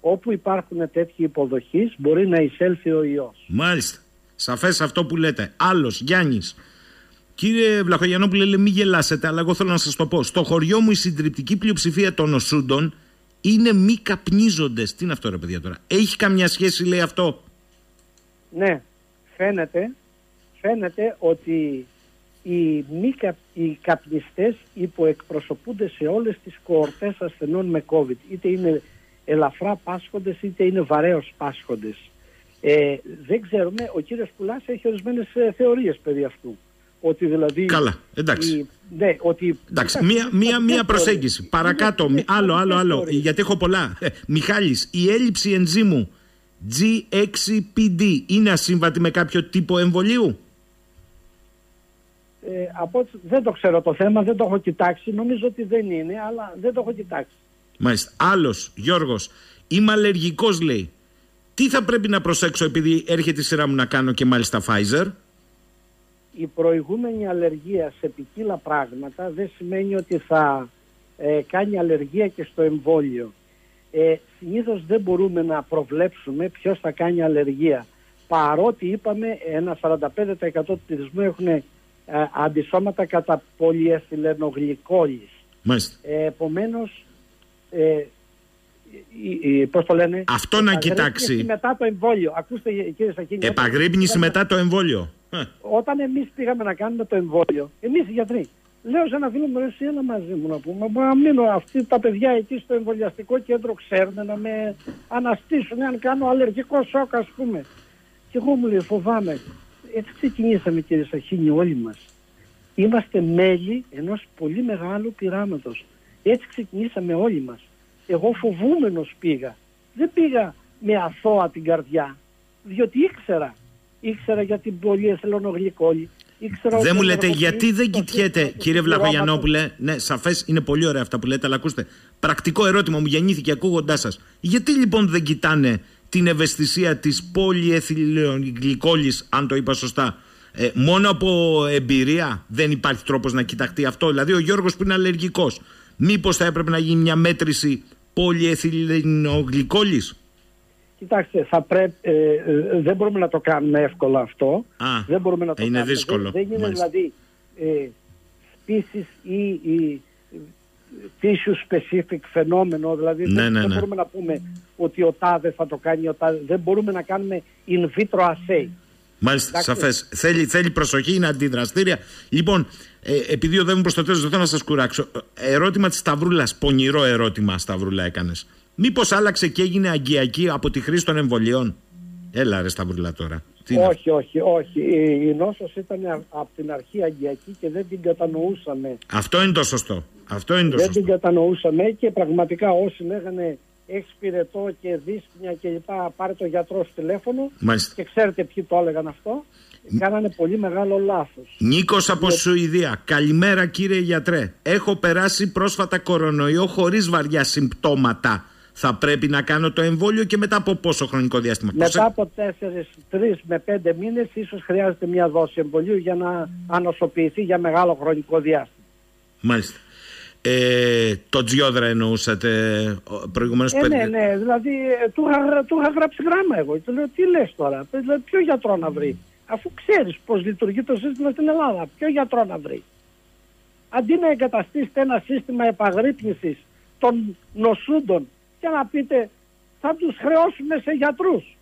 Όπου υπάρχουν τέτοιοι υποδοχή, μπορεί να εισέλθει ο ιό. Μάλιστα. Σαφές αυτό που λέτε. Άλλος, Γιάννης. Κύριε Βλαχογιανόπουλε, λέει, μην γελάσετε, αλλά εγώ θέλω να σας το πω. Στο χωριό μου η συντριπτική πλειοψηφία των οσούντων είναι μη καπνίζοντες. Τι είναι αυτό ρε παιδιά τώρα; Έχει καμιά σχέση λέει αυτό; Ναι, φαίνεται, φαίνεται ότι οι, μη, οι καπνιστές υποεκπροσωπούνται σε όλες τις κορτές ασθενών με COVID. Είτε είναι ελαφρά πάσχοντες είτε είναι βαρέως πάσχοντες. Ε, δεν ξέρουμε, ο κύριος Πουλάς έχει ορισμένες ε, θεωρίες περί αυτού. Ότι δηλαδή. Καλά, εντάξει. Η, ναι, ότι, εντάξει, μία, μία, μία προσέγγιση. Παρακάτω, άλλο, άλλο, άλλο. Γιατί έχω πολλά. Ε, Μιχάλης, η έλλειψη ενζήμου G6PD είναι ασύμβατη με κάποιο τύπο εμβολίου; Ε, από, δεν το ξέρω το θέμα, δεν το έχω κοιτάξει. Νομίζω ότι δεν είναι, αλλά δεν το έχω κοιτάξει. Μάλιστα. Άλλος, Γιώργος, είμαι αλλεργικός, λέει. Τι θα πρέπει να προσέξω επειδή έρχεται η σειρά μου να κάνω και μάλιστα Pfizer; Η προηγούμενη αλλεργία σε ποικίλα πράγματα δεν σημαίνει ότι θα ε, κάνει αλλεργία και στο εμβόλιο. Ε, συνήθως δεν μπορούμε να προβλέψουμε ποιος θα κάνει αλλεργία. Παρότι είπαμε ένα 45% του πληθυσμού έχουν ε, αντισώματα κατά πολυεθυλενογλυκόλης. Ε, επομένως, ε, πώς το λένε... Αυτό να κοιτάξει. Μετά το εμβόλιο. Ακούστε κύριε Σακίνη. Επαγρύπνηση μετά το εμβόλιο. Όταν εμείς πήγαμε να κάνουμε το εμβόλιο, εμείς οι γιατροί, λέω σε ένα φίλο μου, εσύ έλα μαζί μου να πούμε. Να μείνω αυτοί τα παιδιά εκεί στο εμβολιαστικό κέντρο ξέρουν να με αναστήσουν αν κάνω αλλεργικό σοκ, ας πούμε. Και εγώ μου λέει, φοβάμαι. Έτσι ξεκινήσαμε κύριε Σαχίνη όλοι μας. Είμαστε μέλη ενός πολύ μεγάλου πειράματος. Έτσι ξεκινήσαμε όλοι μας. Εγώ φοβούμενος πήγα. Δεν πήγα με αθώα την καρδιά. Διότι ήξερα ήξερα για την πολυεθελονογλυκόλη. Δεν μου λέτε γιατί δεν κοιτιέται, κύριε Βλαχογιανόπουλε. Ναι, σαφές είναι πολύ ωραία αυτά που λέτε, αλλά ακούστε. Πρακτικό ερώτημα μου γεννήθηκε ακούγοντάς σας. Γιατί λοιπόν δεν κοιτάνε την ευαισθησία της πολυεθιλογλυκόλη, αν το είπα σωστά, ε, μόνο από εμπειρία δεν υπάρχει τρόπος να κοιταχτεί αυτό; Δηλαδή, ο Γιώργος που είναι αλλεργικός, μήπως θα έπρεπε να γίνει μια μέτρηση πολυεθιλογλυκόλη. Κοιτάξτε, θα πρέπει, ε, ε, δεν μπορούμε να το κάνουμε εύκολα αυτό. Α, δεν μπορούμε να το είναι κάνουμε. δύσκολο. Δεν, δεν είναι δηλαδή ε, species ή, ή tissue specific φαινόμενο. Δηλαδή ναι, δεν, ναι, δεν ναι. μπορούμε να πούμε ότι ο τάδε θα το κάνει, ο τάδε. δεν μπορούμε να κάνουμε in vitro assay. Μάλιστα, σαφές. Θέλει, θέλει προσοχή, είναι αντιδραστήρια. Λοιπόν, Ε, επειδή οδεύουν προς το τέλος, δεν θέλω να σας κουράξω. Ερώτημα της Σταυρούλας, πονηρό ερώτημα, Σταυρούλα, έκανες. Μήπως άλλαξε και έγινε αγκιακή από τη χρήση των εμβολίων. Έλα, ρε Σταυρούλα τώρα. Τι όχι, όχι, όχι. Η νόσος ήταν από την αρχή αγκιακή και δεν την κατανοούσαμε. Αυτό είναι το σωστό. Αυτό είναι το δεν σωστό. την κατανοούσαμε και πραγματικά όσοι λέγανε έχεις πυρετό και δύσπνοια και λοιπά, πάρε το γιατρό στο τηλέφωνο. Μάλιστα. Και ξέρετε ποιοι το έλεγαν αυτό; Κάνανε πολύ μεγάλο λάθος. Νίκος από Ναι. Σουηδία. Καλημέρα κύριε γιατρέ. Έχω περάσει πρόσφατα κορονοϊό χωρίς βαριά συμπτώματα. Θα πρέπει να κάνω το εμβόλιο και μετά από πόσο χρονικό διάστημα. Μετά από 4, 3 με 5 μήνες ίσως χρειάζεται μια δόση εμβολίου για να ανοσοποιηθεί για μεγάλο χρονικό διάστημα. Μάλιστα. Ε, το Τζιόδρα εννοούσατε προηγουμένως Ε, ναι, ναι, δηλαδή ε, του, είχα, του είχα γράψει γράμμα εγώ. Του λέω τι λες τώρα, δηλαδή, ποιο γιατρό να βρει; Αφού ξέρεις πώς λειτουργεί το σύστημα στην Ελλάδα, ποιο γιατρό να βρει; Αντί να εγκαταστήσετε ένα σύστημα επαγρύπνησης των νοσούντων και να πείτε θα τους χρεώσουμε σε γιατρούς,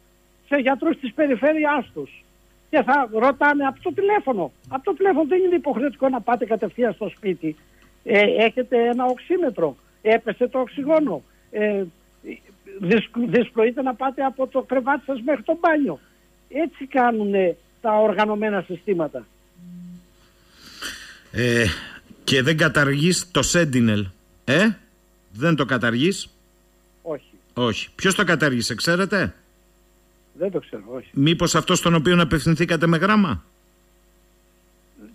σε γιατρούς της περιφέρειάς τους. Και θα ρωτάνε από το τηλέφωνο. Από το τηλέφωνο δεν είναι υποχρεωτικό να πάτε κατευθείαν στο σπίτι. Ε, έχετε ένα οξύμετρο. Έπεσε το οξυγόνο. Ε, δυσκ- δυσκολείτε να πάτε από το κρεβάτι σας μέχρι το μπάνιο. Έτσι κάνουν τα οργανωμένα συστήματα. Ε, και δεν καταργείς το Sentinel. Ε, δεν το καταργείς; Όχι. Όχι. Ποιος το κατάργησε, ξέρετε; Δεν το ξέρω, όχι. Μήπως αυτός στον οποίο απευθυνθήκατε με γράμμα;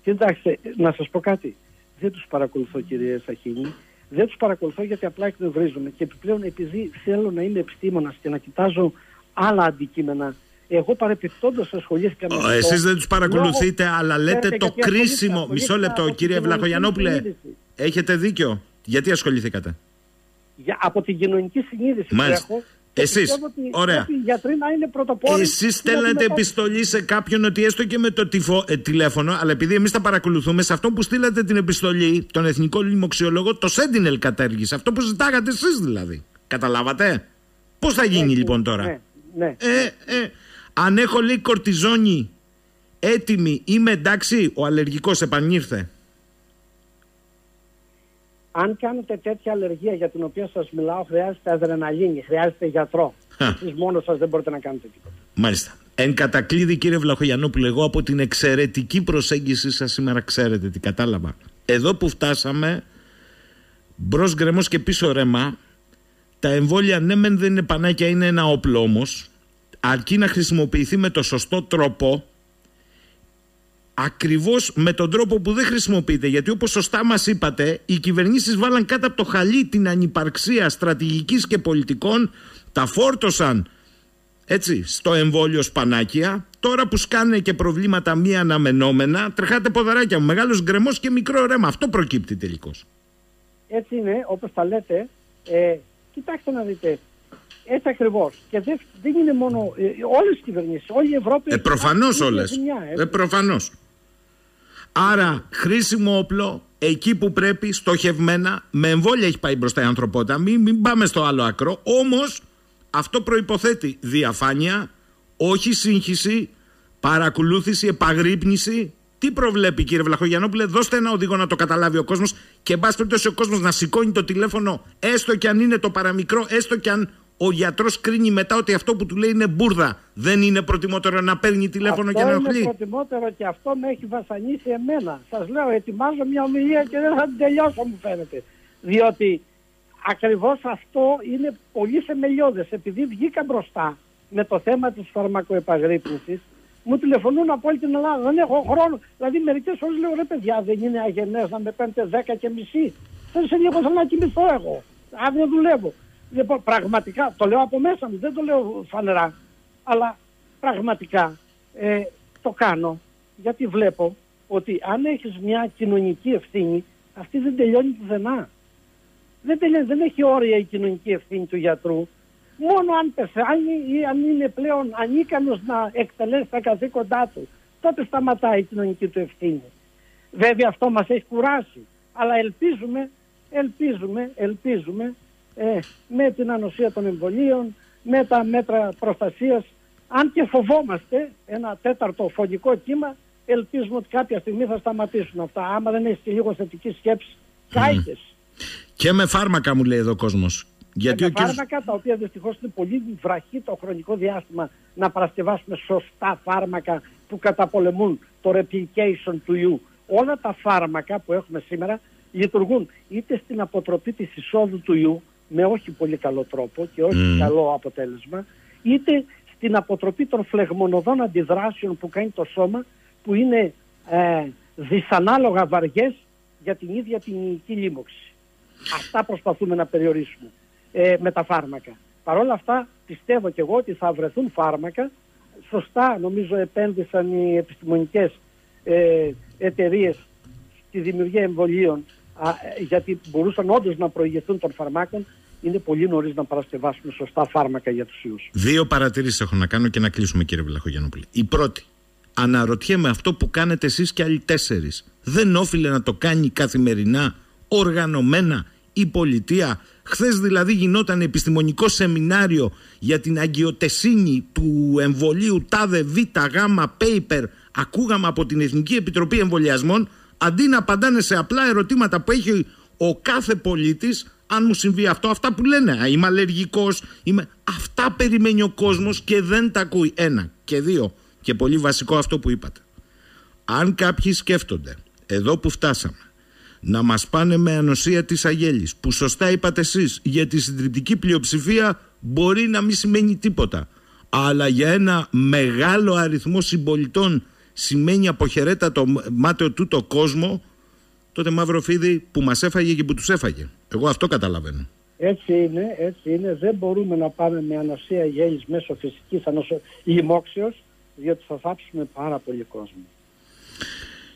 Κοιτάξτε, να σας πω κάτι. Δεν τους παρακολουθώ κύριε Σαχίνη. Δεν τους παρακολουθώ γιατί απλά εκνευρίζομαι. Και επιπλέον επειδή θέλω να είμαι επιστήμονας και να κοιτάζω άλλα αντικείμενα. Εγώ παρεπιπτόντως ασχολήθηκα με Ο, αυτό. Εσείς δεν τους παρακολουθείτε, Λόγω- αλλά λέτε Ξέρετε το γιατί κρίσιμο. ασχολήθηκα. Μισό λεπτό, Από την κύριε κοινωνική Βλαχογιανόπουλε. συνείδηση. Έχετε δίκιο. Γιατί ασχοληθήκατε; Για, από την κοινωνική συνείδηση Μάλιστα. που έχω. και Εσείς, πιστεύω ότι ωραία. πρέπει οι γιατροί να είναι πρωτοπόροι. Εσείς στην στέλνετε αντιμετώπιση. επιστολή σε κάποιον ότι έστω και με το τυφο- ε, τηλέφωνο, αλλά επειδή εμείς τα παρακολουθούμε, σε αυτό που στείλατε την επιστολή, τον εθνικό λοιμοξιολόγο, το Sentinel κατέργησε. Αυτό που ζητάγατε εσείς δηλαδή. Καταλάβατε; Πώς θα γίνει Ναι, λοιπόν τώρα; Ναι, ναι. Ε, ε, αν έχω λέει κορτιζόνη έτοιμη, είμαι εντάξει, ο αλλεργικός επανήρθε. Αν κάνετε τέτοια αλλεργία για την οποία σας μιλάω, χρειάζεται αδρεναλίνη, χρειάζεται γιατρό. Α. Εσείς μόνος σας δεν μπορείτε να κάνετε τίποτα. Μάλιστα. Εν κατακλείδη κύριε Βλαχογιανόπουλο, εγώ από την εξαιρετική προσέγγιση σας σήμερα ξέρετε τι κατάλαβα. Εδώ που φτάσαμε, μπρος γκρεμός και πίσω ρέμα, τα εμβόλια ναι μεν δεν είναι πανάκια, είναι ένα όπλο όμως, αρκεί να χρησιμοποιηθεί με το σωστό τρόπο, ακριβώς με τον τρόπο που δεν χρησιμοποιείται. Γιατί όπως σωστά μας είπατε, οι κυβερνήσεις βάλαν κάτω από το χαλί την ανυπαρξία στρατηγικής και πολιτικών, τα φόρτωσαν έτσι, στο εμβόλιο σπανάκια. Τώρα που σκάνε και προβλήματα μη αναμενόμενα, τρεχάτε ποδαράκια μου. Μεγάλος γκρεμός και μικρό ρέμα. Αυτό προκύπτει τελικώς. Έτσι είναι, όπως τα λέτε. Ε, κοιτάξτε να δείτε. Έτσι ακριβώς. Και δεν, δεν είναι μόνο ε, όλες οι κυβερνήσεις, όλη η Ευρώπη... Ε, έχει προφανώς την ίδια όλες. ζημιά, ε. Ε, προφανώς. Άρα, χρήσιμο όπλο εκεί που πρέπει, στοχευμένα, με εμβόλια έχει πάει μπροστά η ανθρωπότητα. Μην, μην πάμε στο άλλο άκρο. Όμως, αυτό προϋποθέτει διαφάνεια, όχι σύγχυση, παρακολούθηση, επαγρύπνηση. Τι προβλέπει, κύριε Βλαχογιανόπουλε, δώστε ένα οδηγό να το καταλάβει ο κόσμος και, εν πάση περιπτώσει, ο κόσμος να σηκώνει το τηλέφωνο, έστω και αν είναι το παραμικρό, έστω και αν ο γιατρός κρίνει μετά ότι αυτό που του λέει είναι μπουρδα. Δεν είναι προτιμότερο να παίρνει τηλέφωνο αυτό και να είναι ενοχλεί. προτιμότερο και αυτό με έχει βασανίσει εμένα. Σας λέω, ετοιμάζω μια ομιλία και δεν θα την τελειώσω μου φαίνεται. Διότι ακριβώς αυτό είναι πολύ θεμελιώδες. Επειδή βγήκα μπροστά με το θέμα της φαρμακοεπαγρύπνησης, μου τηλεφωνούν από όλη την Ελλάδα. Δεν έχω χρόνο. Δηλαδή μερικές φορές λέω, ρε παιδιά, δεν είναι αγενές να με παίρνετε 10 και μισή. Θα σε λίγο θέλω να κοιμηθώ εγώ. Αύριο δουλεύω. Λοιπόν, πραγματικά, το λέω από μέσα μου, δεν το λέω φανερά. Αλλά πραγματικά ε, το κάνω γιατί βλέπω ότι αν έχεις μια κοινωνική ευθύνη, αυτή δεν τελειώνει πουθενά. Δεν, τελειώνει, δεν έχει όρια η κοινωνική ευθύνη του γιατρού. Μόνο αν πεθάνει ή αν είναι πλέον ανίκανος να εκτελέσει τα καθήκοντά του, τότε σταματάει η κοινωνική του ευθύνη. Βέβαια αυτό μας έχει κουράσει, αλλά ελπίζουμε, ελπίζουμε, ελπίζουμε ε, με την ανοσία των εμβολίων, με τα μέτρα προστασίας, αν και φοβόμαστε ένα τέταρτο φωνικό κύμα, ελπίζουμε ότι κάποια στιγμή θα σταματήσουν αυτά. Άμα δεν έχεις και λίγο θετική σκέψη, κάηκες. Και με φάρμακα μου λέει εδώ ο κόσμος. Γιατί με φάρμακα τα οποία δυστυχώς είναι πολύ βραχή το χρονικό διάστημα να παρασκευάσουμε σωστά φάρμακα που καταπολεμούν το replication του ιού. Όλα τα φάρμακα που έχουμε σήμερα λειτουργούν είτε στην αποτροπή της εισόδου του ιού με όχι πολύ καλό τρόπο και όχι καλό αποτέλεσμα, είτε στην αποτροπή των φλεγμονωδών αντιδράσεων που κάνει το σώμα που είναι ε, δυσανάλογα βαριές για την ίδια την υγική λίμωξη. Αυτά προσπαθούμε να περιορίσουμε ε, με τα φάρμακα. Παρ' όλα αυτά πιστεύω και εγώ ότι θα βρεθούν φάρμακα. Σωστά νομίζω επένδυσαν οι επιστημονικές ε, εταιρείες στη δημιουργία εμβολίων α, ε, γιατί μπορούσαν όντως να προηγηθούν των φαρμάκων είναι πολύ νωρίς να παρασκευάσουμε σωστά φάρμακα για τους ιούς. Δύο παρατηρήσεις έχω να κάνω και να κλείσουμε, κύριε Βλαχογιανόπουλη. Η πρώτη. Αναρωτιέμαι αυτό που κάνετε εσείς και άλλοι τέσσερις. Δεν όφιλε να το κάνει καθημερινά, οργανωμένα η πολιτεία. Χθες δηλαδή γινόταν επιστημονικό σεμινάριο για την αγκιοτεσίνη του εμβολίου τάδε β γ paper. Ακούγαμε από την Εθνική Επιτροπή Εμβολιασμών αντί να απαντάνε σε απλά ερωτήματα που έχει ο κάθε πολίτης αν μου συμβεί αυτό, αυτά που λένε. Είμαι αλλεργικός. Είμαι... Αυτά περιμένει ο κόσμος και δεν τα ακούει. Ένα. Και δύο. Και πολύ βασικό αυτό που είπατε. Αν κάποιοι σκέφτονται, εδώ που φτάσαμε, να μας πάνε με ανοσία της αγέλης, που σωστά είπατε εσείς, για τη συντριπτική πλειοψηφία μπορεί να μην σημαίνει τίποτα. Αλλά για ένα μεγάλο αριθμό συμπολιτών σημαίνει αποχαιρέτα το μάταιο τούτο κόσμο τότε μαύρο φίδι που μας έφαγε και που τους έφαγε. Εγώ αυτό καταλαβαίνω. Έτσι είναι, έτσι είναι. Δεν μπορούμε να πάμε με ανοσία γέλης μέσω φυσικής ανοσο... λοιμόξεως, διότι θα θάψουμε πάρα πολύ κόσμο.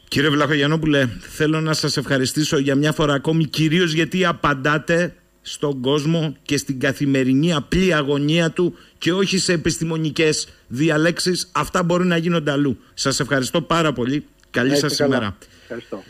Κύριε Βλαχογιανόπουλε, θέλω να σας ευχαριστήσω για μια φορά ακόμη, κυρίως γιατί απαντάτε στον κόσμο και στην καθημερινή απλή αγωνία του και όχι σε επιστημονικές διαλέξεις. Αυτά μπορεί να γίνονται αλλού. Σας ευχαριστώ πάρα πολύ. Καλή σας ημέρα. Ευχαριστώ.